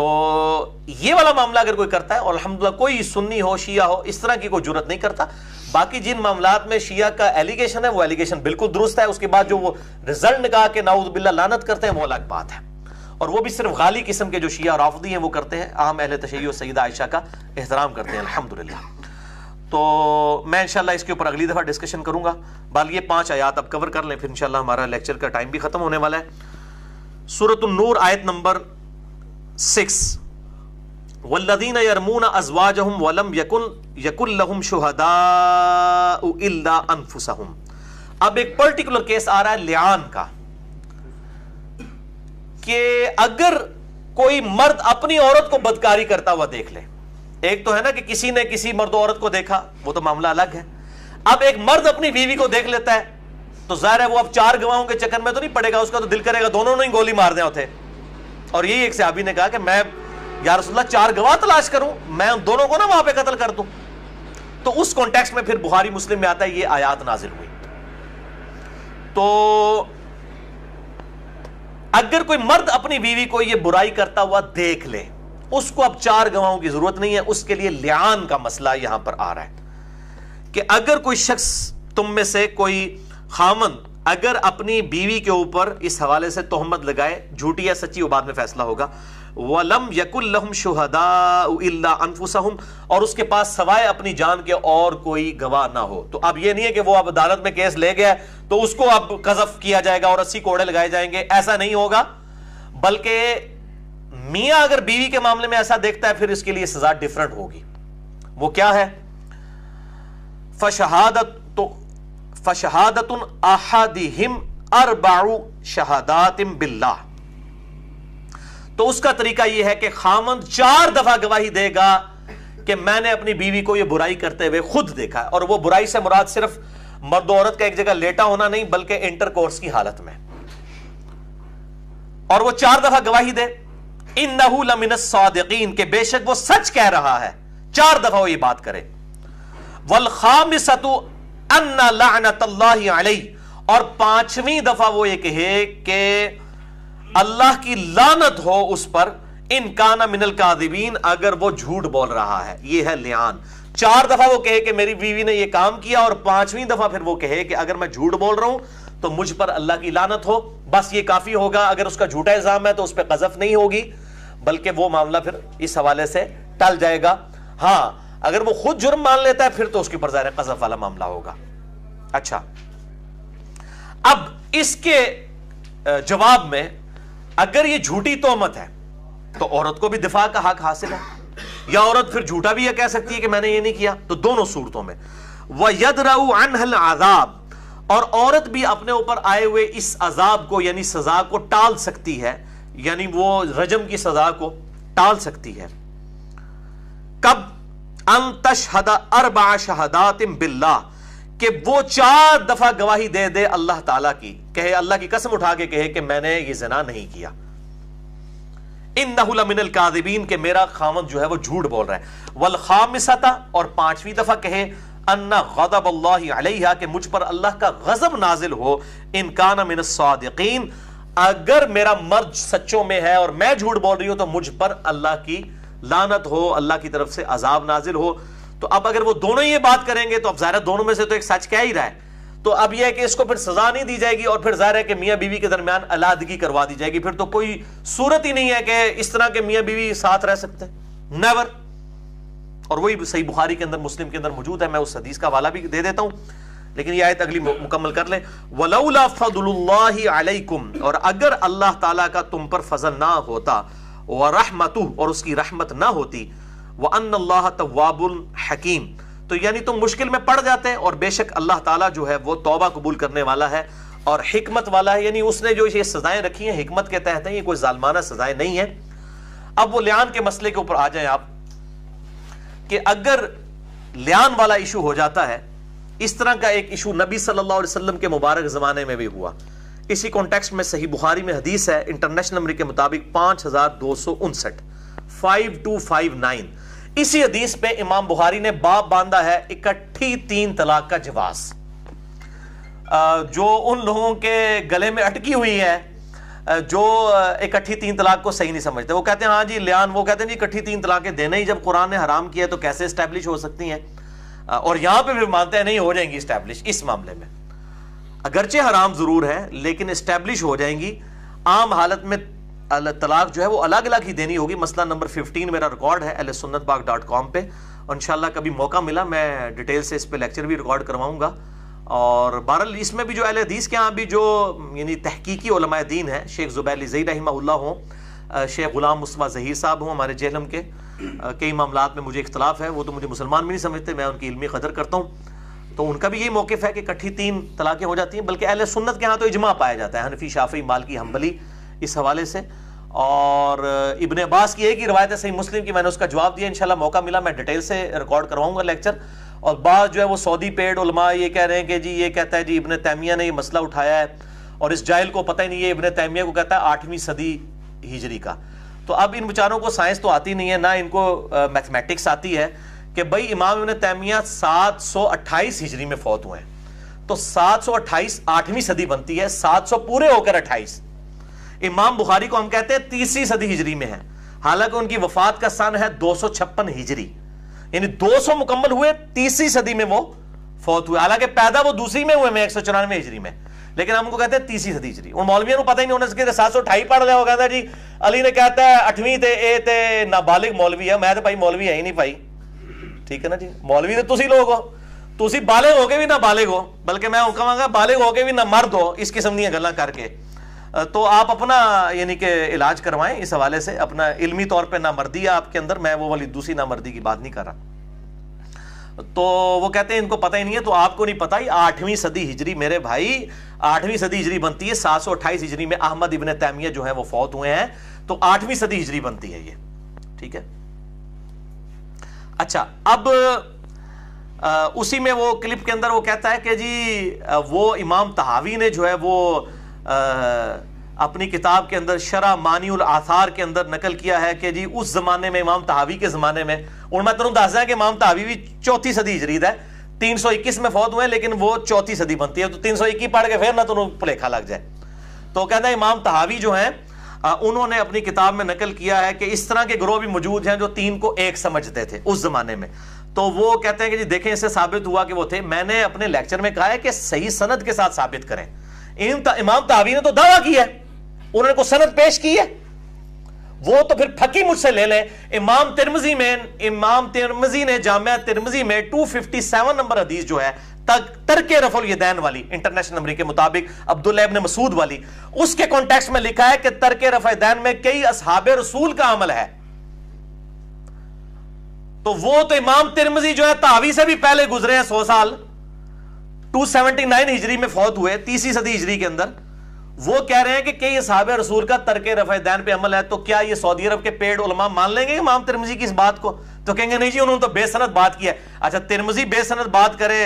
तो ये वाला मामला अगर कोई करता है, और अलहमदुल्ला कोई सुन्नी हो, शिया हो, इस तरह की कोई ज़रूरत नहीं करता। बाकी जिन मामला में शिया का एलिगेशन है, वो एलिगेशन बिल्कुल दुरुस्त है। उसके बाद जो वो रिज़ल्ट निकाह के नाउदबिल्ला लानत करते हैं, वो अलग बात है। और वो भी सिर्फ़ गाली किस्म के जो शिया और आफदी हैं, वो करते हैं। आम अहल तशैय सईद आयशा का एहतराम करते हैं अलहमदिल्ला तो मैं इंशाल्लाह इसके ऊपर अगली दफ़ा डिस्कशन करूँगा। बाल ये पाँच आयात अब कवर कर लें, फिर इंशाल्लाह हमारा लेक्चर का टाइम भी ख़त्म होने वाला है। सूरत नूर, आयत नंबर सिक्स। वल्लदीन यरमून अजवाजहुम वलम यकुल यकुल्लहुम शुहदा इल्ला अनफुसहुम। अब एक पर्टिकुलर केस आ रहा है लियान का, कि अगर कोई मर्द अपनी औरत को बदकारी करता हुआ देख ले, एक तो है ना कि किसी ने किसी मर्द औरत को देखा, वो तो मामला अलग है। अब एक मर्द अपनी बीवी को देख लेता है तो ज़ाहिर है वो अब चार गवाहों के चक्कर में तो नहीं पड़ेगा, उसका तो दिल करेगा, दोनों ने ही गोली मार दे थे और यही एक सहाबी ने कहा कि मैं यार चार गवाह तलाश करूँ, मैं उन दोनों को ना वहाँ पे कत्ल कर दूँ। तो उस कॉन्टेक्स्ट में फिर बुहारी मुस्लिम में आता है, ये आयात नाजिल हुई। तो अगर कोई मर्द अपनी बीवी को ये बुराई करता हुआ देख ले, उसको अब चार गवाहों की ज़रूरत नहीं है, उसके लिए लियान का मसला यहाँ पर आ रहा है। कि अगर कोई शख्स तुम में से कोई खामन अगर अपनी बीवी के ऊपर इस हवाले से तोहमत लगाए, झूठी या सच्ची, वो बाद में फैसला होगा। वलम यकुल्लहुम शुहदा अनफुसहुम, और उसके पास सवाए अपनी जान के और कोई गवाह ना हो। तो अब ये नहीं है कि वो अब अदालत में केस ले गया तो उसको अब कजफ किया जाएगा और अस्सी कोड़े लगाए जाएँगे। ऐसा नहीं होगा, बल्कि मियाँ अगर बीवी के मामले में ऐसा देखता है, फिर इसके लिए सजा डिफरेंट होगी। वो क्या है? फशहादत फशहादत अहादिहिम अरबाउ शहादातिम बिल्ला तो उसका तरीका यह है कि खामंद चार दफ़ा गवाही देगा कि मैंने अपनी बीवी को यह बुराई करते हुए खुद देखा और वो बुराई से मुराद सिर्फ़ मर्द औरत का एक जगह लेटा होना नहीं, बल्कि इंटरकोर्स की हालत में। और वो चार दफ़ा गवाही दे। इन नहूलमिन सादिकीन, के बेशक वो सच कह रहा है। चार दफ़ा वो ये बात करे। वल लानतल्लाहि अलैहि और पांचवी दफ़ा वो ये कहे कि अल्लाह की लानत हो उस पर। इन काना मिनल कादिबीन, अगर वो झूठ बोल रहा है। ये है लियान। चार दफ़ा वो कहे कि मेरी बीवी ने ये काम किया और पांचवी दफ़ा फिर वो कहे कि अगर मैं झूठ बोल रहा हूँ तो मुझ पर अल्लाह की लानत हो। बस ये काफ़ी होगा। अगर उसका झूठा इल्ज़ाम है तो उस पर कजफ नहीं होगी, बल्कि वो मामला फिर इस हवाले से टल जाएगा। हाँ अगर वो खुद जुर्म मान लेता है, फिर तो उसके ऊपर ज़ाहिर वाला मामला होगा। अच्छा। अब इसके जवाब में अगर ये झूठी तोहमत है तो औरत को भी दिफा का हक हासिल है। या औरत फिर झूठा भी यह कह सकती है कि मैंने ये नहीं किया तो दोनों सूरतों में। वह यद अनहल आजाब और औरत भी अपने ऊपर आए हुए इस अजाब को, यानी सजा को टाल सकती है, यानी वो रजम की सजा को टाल सकती है। अंतशहदा अरबा शहदातिम बिल्ला कि वो चार दफ़ा गवाही दे दे अल्लाह ताला की। कहे अल्लाह की कसम उठा के कहे कि मैंने ये जना नहीं किया। इन नहुलमिनल कादिबीन के मेरा खामद जो है वो झूठ बोल रहा है। वल खामिसता, और पांचवी दफ़ा कहे, अन्ना गदब अल्लाह के मुझ पर अल्लाह का गजब नाजिल हो। इन काना मिन सादिकीन, अगर मेरा मर्ज सच्चों में है और मैं झूठ बोल रही हूँ तो मुझ पर अल्लाह की लानत हो, अल्लाह की तरफ़ से अजाब नाजिल हो। तो अब अगर वो दोनों ये बात करेंगे तो अब ज़ाहिर दोनों में से तो एक सच कह ही रहा है। तो अब यह है कि इसको फिर सजा नहीं दी जाएगी और फिर ज़ाहिर है कि मियाँ बीवी के दरमियान अलादगी करवा दी जाएगी। फिर तो कोई सूरत ही नहीं है कि इस तरह के मियाँ बीवी साथ रह सकते नेवर और वही सही बुखारी के अंदर, मुस्लिम के अंदर मौजूद है। मैं उस हदीस का वाला भी दे देता हूँ। लेकिन यह आयत अगली मुकम्मल कर ले। वलौला फदलुल्लाकुम और अगर अल्लाह ताला का तुम पर फजल ना होता व रहमतु और उसकी रहमत ना होती। वह अल्लाह तवाबुल हकीम। तो यानी तुम मुश्किल में पड़ जाते और बेशक अल्लाह ताला जो है वो तौबा कबूल करने वाला है, और हिकमत वाला है। यानी उसने जो ये सजाएँ रखी हैं, हिकमत के तहत है, ये कोई जालमाना सजाएँ नहीं है। अब वो लियान के मसले के ऊपर आ जाए आप, कि अगर लियान वाला इशू हो जाता है, इस तरह का एक इशू नबी सल्लल्लाहु अलैहि वसल्लम के मुबारक ज़माने में भी हुआ। इसी कॉन्टेक्स्ट में सही बुखारी में हदीस है इंटरनेशनल नंबर के मुताबिक पाँच हज़ार दो सौ उनसठ फाइव टू फाइव नाइन इसी हदीस पे इमाम बुखारी ने बाप बांधा है, इकट्ठी तीन तलाक का जवाज। जो उन लोगों के गले में अटकी हुई है जो इकट्ठी तीन तलाक को सही नहीं समझते। वो कहते हैं हाँ जी, लियान, वो कहते हैं, जी, इकट्ठी तीन तलाकें देना ही जब कुरान ने हराम किया तो कैसे स्टैब्लिश हो सकती हैं? और यहाँ पे भी मानते हैं, नहीं हो जाएँगी स्टैब्लिश इस मामले में। अगरचे हराम ज़रूर है, लेकिन इस्टेब्लिश हो जाएँगी। आम हालत में तलाक जो है वो अलग अलग ही देनी होगी। मसला नंबर 15 मेरा रिकॉर्ड है एल सुन्नत पाक डॉट कॉम पर इंशाल्लाह कभी मौका मिला, मैं डिटेल से इस पर लेक्चर भी रिकॉर्ड करवाऊँगा। और बहरल इसमें भी जो अल हदीस के यहाँ भी जो, यानी तहकीकी दीन है, शेख ज़ुबैल जई रही हों शेख गुलाम मुस्तफ़ा जहीर साहब हूँ, हमारे जहलम के कई मामला में मुझे इख्तलाफ है, वो तो मुझे मुसलमान भी नहीं समझते, मैं उनकी इलमी कदर करता हूँ। तो उनका भी यही मौक़ है कि कट्ठी तीन तलाक़ें हो जाती हैं, बल्कि अहल सुन्नत के यहाँ तो इजमा पाया जाता है, हनफी, शाफी, मालकी, हम्बली इस हवाले से। और इबन अब्बास की एक ही रवायत है, सही मुस्लिम की, मैंने उसका जवाब दिया, इंशाल्लाह मौका मिला, मैं डिटेल से रिकॉर्ड करवाऊँगा लेक्चर। और बाद जो है वो सऊदी पेड, उलमा ये कह रहे हैं कि जी, ये कहता है जी, इबन तैमिया ने ये मसला उठाया है, और इस जाहिल को पता ही नहीं है, इबन तैमिया को कहता है आठवीं सदी हिजरी का। तो अब इन बेचारों को साइंस तो आती नहीं है, ना इनको मैथमेटिक्स आती है कि भाई इमाम इबन तैमिया सात सौ अट्ठाईस हिजरी में फौत हुए हैं। तो सात सौ अट्ठाईस आठवीं सदी बनती है, सात सौ पूरे होकर अट्ठाईस। इमाम बुखारी को हम कहते हैं तीसरी सदी हिजरी में है। हालाँकि उनकी वफात का सन है दो सौ छप्पन हिजरी। यानी दो सौ मुकम्मल हुए, तीसरी सदी में वो फौत हुए। हालाँकि पैदा वो दूसरी में हुए में एक सौ चौरानवे हिजरी में। लेकिन हम उनको कहते हैं तीसरी सदी हिजरी। उन मौलवियों को पता ही नहीं होना सात सौ अठाई पढ़ लिया वो कहता जी, अली ने कहता है अठवीं ते ए ते नाबालिग मौलवी है। मैं तो भाई मौलवी है ही नहीं भाई। ठीक है ना जी? मौलवी तो तुम लोग हो। तुम बालिग हो के भी ना बालिग हो, बल्कि मैं कहूँगा, बालिग हो के भी ना मर्द हो, इस किस्म दी गल् करके। तो आप अपना, यानी कि इलाज करवाएँ इस हवाले से, अपना इल्मी तौर पे नामर्दी है आपके अंदर, मैं वो वाली दूसरी नामर्दी की बात नहीं कर रहा। तो वो कहते हैं, इनको पता ही नहीं है तो आपको नहीं पता ही आठवीं सदी हिजरी, मेरे भाई, आठवीं सदी हिजरी बनती है, सात सौ अट्ठाईस हिजरी में अहमद इबन तैमिया जो है वो फौत हुए हैं तो आठवीं सदी हिजरी बनती है ये। ठीक है? अच्छा अब आ, उसी में वो क्लिप के अंदर वो कहता है कि जी वो इमाम तहावी ने जो है वो आ, अपनी किताब के अंदर शरा मानी आसार के अंदर नकल किया है कि जी उस जमाने में इमाम तहावी के जमाने में और मैं तुम दस दें कि इमाम तहावी भी चौथी सदी हिजरीद है तीन सौ इक्कीस में फौत हुए लेकिन वो चौथी सदी बनती है तो तीन सौ इक्कीस पढ़ के फिर ना तुम भुलेखा लग जाए। तो कहते हैं इमाम तहावी जो है उन्होंने अपनी किताब में नकल किया है कि इस तरह के ग्रोह भी मौजूद हैं जो तीन को एक समझते थे उस जमाने में। तो वो कहते हैं कि जी देखें इससे साबित हुआ कि वो थे। मैंने अपने लेक्चर में कहा है कि सही सनद के साथ साबित करें। ता, इमाम तावी ने तो दावा किया है। उन्होंने को सनद पेश की है? वो तो फिर फकी मुझसे ले लें। इमाम तिरमजी में इमाम तिरमजी ने जामिया तिरमजी में 257 नंबर हदीस जो है तरके रफुल यदैन वाली इंटरनेशनल नंबर के मुताबिक अब्दुल्ला इब्न मसूद वाली। उसके कॉन्टेक्स्ट में लिखा है कि तरके रफैदैन में कई असहाब रसूल का अमल है। तो वो तो इमाम तिरमजी जो है, तावी से भी पहले गुजरे हैं सौ साल। 279 हिजरी में फौत हुए, तीसरी सदी हिजरी के अंदर। वो कह रहे हैं कि कई साहब रसूल का तरक रफ़ैदैन पे अमल है तो क्या ये सऊदी अरब के पेड़ उलमा मान लेंगे इमाम तिरमजी की इस बात को? तो कहेंगे, नहीं जी, उन्होंने तो बेसनत बात किया अच्छा तिरमजी बेसनत बात करे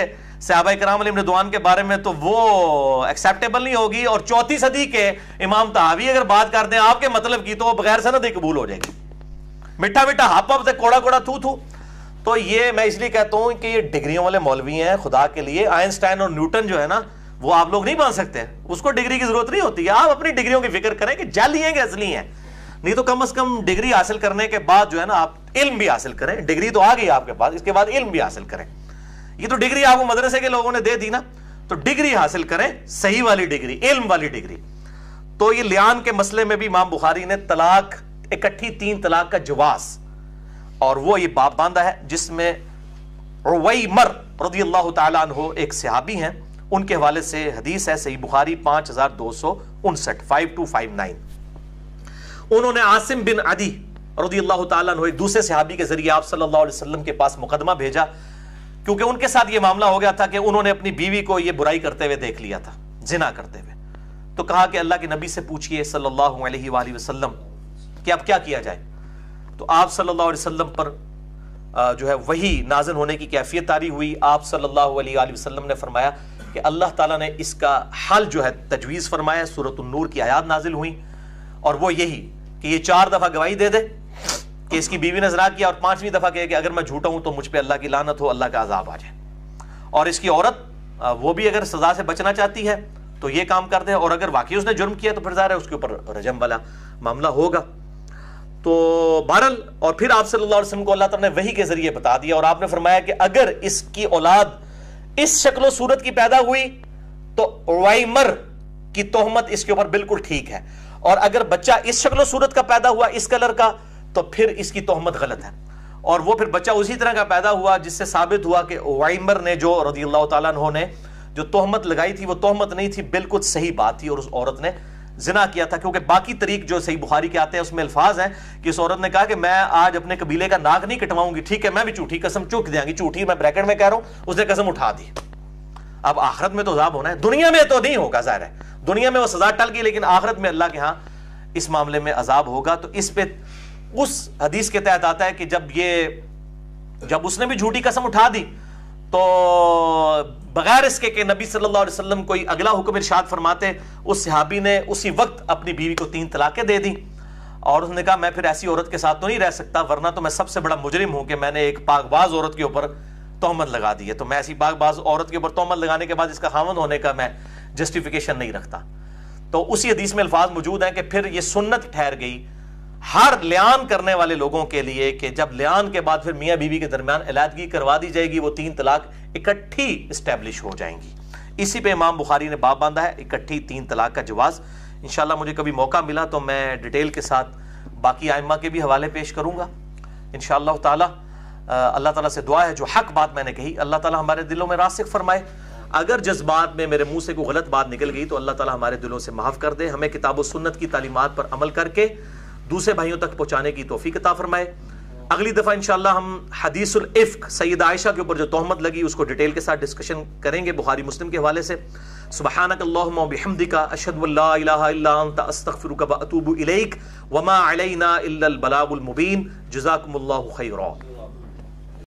सहाबा कराम रिदवान के बारे में तो वो एक्सेप्टेबल नहीं होगी और चौथी सदी के इमाम तहावी अगर बात कर दें आपके मतलब की तो बगैर सनद ही कबूल हो जाएगी। मिठा मिठा हाप हाप से कोड़ा कोड़ा थू थू। तो ये मैं इसलिए कहता हूँ कि ये डिग्रियों वाले मौलवी हैं, खुदा के लिए। आइंस्टाइन और न्यूटन जो है ना, वो आप लोग नहीं मान सकते। उसको डिग्री की ज़रूरत नहीं होती। है आप अपनी डिग्रियों की फ़िक्र करें कि जाली हैं कि असली हैं। नहीं तो कम से कम डिग्री हासिल करने के बाद जो है ना, आप इल्म भी हासिल करें। डिग्री तो आ गई आपके पास, इसके बाद इल्म भी हासिल करें। ये तो डिग्री आपको मदरसे के लोगों ने दे दी ना तो डिग्री हासिल करें, सही वाली डिग्री, इल्म वाली डिग्री। तो ये लियान के मसले में भी इमाम बुखारी ने तलाक, इकट्ठी तीन तलाक का जवास, और वो ये बाप बांधा है, जिसमें रवई मर रदी अल्लाह तहो एक सिहाबी हैं, उनके हवाले से हदीस है, सही बुखारी पाँच हज़ार दो सौ उनसठ, फाइव टू फाइव नाइन। उन्होंने आसिम बिन अदी रदी अल्लाह तु एक दूसरे सिहाबी के ज़रिए आप सल्लल्लाहु अलैहि वसल्लम के पास मुकदमा भेजा क्योंकि उनके साथ ये मामला हो गया था कि उन्होंने अपनी बीवी को यह बुराई करते हुए देख लिया था, जिना करते हुए। तो कहा कि अल्लाह के नबी से पूछिए सल्लल्लाहु अलैहि वसल्लम कि अब क्या किया जाए? तो आप सल्लल्लाहु अलैहि वसल्लम पर जो है वही नाजन होने की कैफियत तारी हुई। आप सल्लल्लाहु अलैहि वसल्लम ने फरमाया कि अल्लाह ताला ने इसका हल जो है तजवीज़ फरमाया सूरत नूर की आयात नाजिल हुई। और वो यही कि ये चार दफ़ा गवाही दे दे कि इसकी बीवी ने जरा किया और पांचवी दफ़ा कहे कि अगर मैं झूठा हूँ तो मुझ पर अल्लाह की लानत हो, अल्लाह का अजाब आ जाए। और इसकी औरत वो भी अगर सजा से बचना चाहती है तो ये काम कर दे। और अगर वाकई उसने जुर्म किया तो फिर ज़ाहिर है उसके ऊपर रजम वाला मामला होगा। तो बहरल और फिर आप सल्लल्लाहु अलैहि वसल्लम को अल्लाह ताला ने वही के ज़रिए बता दिया, और आपने फरमाया कि अगर इसकी औलाद इस शक्लो सूरत की पैदा हुई तो वाइमर की तोहमत इसके ऊपर बिल्कुल ठीक है। और अगर बच्चा इस शक्लो सूरत का पैदा हुआ, इस कलर का तो फिर इसकी तोहमत गलत है। और वो फिर बच्चा उसी तरह का पैदा हुआ जिससे साबित हुआ कि वाइमर ने जो रदी अल्लाह ने जो तोहमत लगाई थी, वो तोहमत नहीं थी, बिल्कुल सही बात थी। और उस औरत ने जिना किया था, क्योंकि बाकी तरीक जो सही बुखारी के आते हैं, उसमें अल्फाज हैं कि इस औरत ने कहा कि मैं आज अपने कबीले का नाक नहीं कटवाऊँगी। ठीक है, मैं भी झूठी कसम चूक देंगी, झूठी मैं ब्रैकेट में कह रहा हूँ, उसने कसम उठा दी। अब आखरत में तो अजाब होना है। दुनिया में तो नहीं होगा, ज़ाहिर है। दुनिया में वो सजा टल गई, लेकिन आखरत में अल्लाह के यहाँ इस मामले में अजाब होगा। तो इस पे उस हदीस के तहत आता है कि जब ये, जब उसने भी झूठी कसम उठा दी तो बगैर इसके कि नबी सल्लल्लाहु अलैहि वसल्लम कोई अगला हुक्म इरशाद फरमाते, उस सहाबी ने उसी वक्त अपनी बीवी को तीन तलाकें दे दी। और उसने कहा, मैं फिर ऐसी औरत के साथ तो नहीं रह सकता, वरना तो मैं सबसे बड़ा मुजरिम हूँ कि मैंने एक पाकबाज औरत के ऊपर तोहमत लगा दी है। तो मैं ऐसी पाकबाज औरत के ऊपर तोहमत लगाने के बाद इसका खामन होने का मैं जस्टिफिकेशन नहीं रखता। तो उसी हदीस में अल्फाज मौजूद हैं कि फिर ये सुन्नत ठहर गई हर लियान करने वाले लोगों के लिए कि जब लियान के बाद फिर मियाँ बीवी के दरमियान अलीहदगी करवा दी जाएगी, वो तीन तलाक इकट्ठी स्टैब्लिश हो जाएँगी। इसी पे इमाम बुखारी ने बाब बांधा है, इकट्ठी तीन तलाक का जवाज़ इंशाल्लाह मुझे कभी मौका मिला तो मैं डिटेल के साथ बाकी आयमा के भी हवाले पेश करूँगा। इन ताला अल्लाह ताला से दुआ है, जो हक बात मैंने कही, अल्लाह ताला हमारे दिलों में रासिक फरमाए। अगर जज्बात में मेरे मुँह से कोई गलत बात निकल गई तो अल्लाह ताला हमारे दिलों से माफ़ कर दे, हमें किताब सुन्नत की तालीमत पर अमल करके दूसरे भाइयों तक पहुँचाने की तोफ़ी के फरमाए। अगली दफ़ा इंशाल्लाह हम हदीसुल इफ्क सैद आयशा के ऊपर जो तोहमत लगी, उसको डिटेल के साथ डिस्कशन करेंगे बुहारी मुस्लिम के हवाले से। सुबहानक अल्लाहुम्मा बिहम्दिका अशहदु अल्ला इलाहा इल्ला अंत, अस्तगफिरुका व अतूबु इलैक। वमा अलैना इल्लल बलागुल मुबीन। जज़ाकुमुल्लाहु खैरा।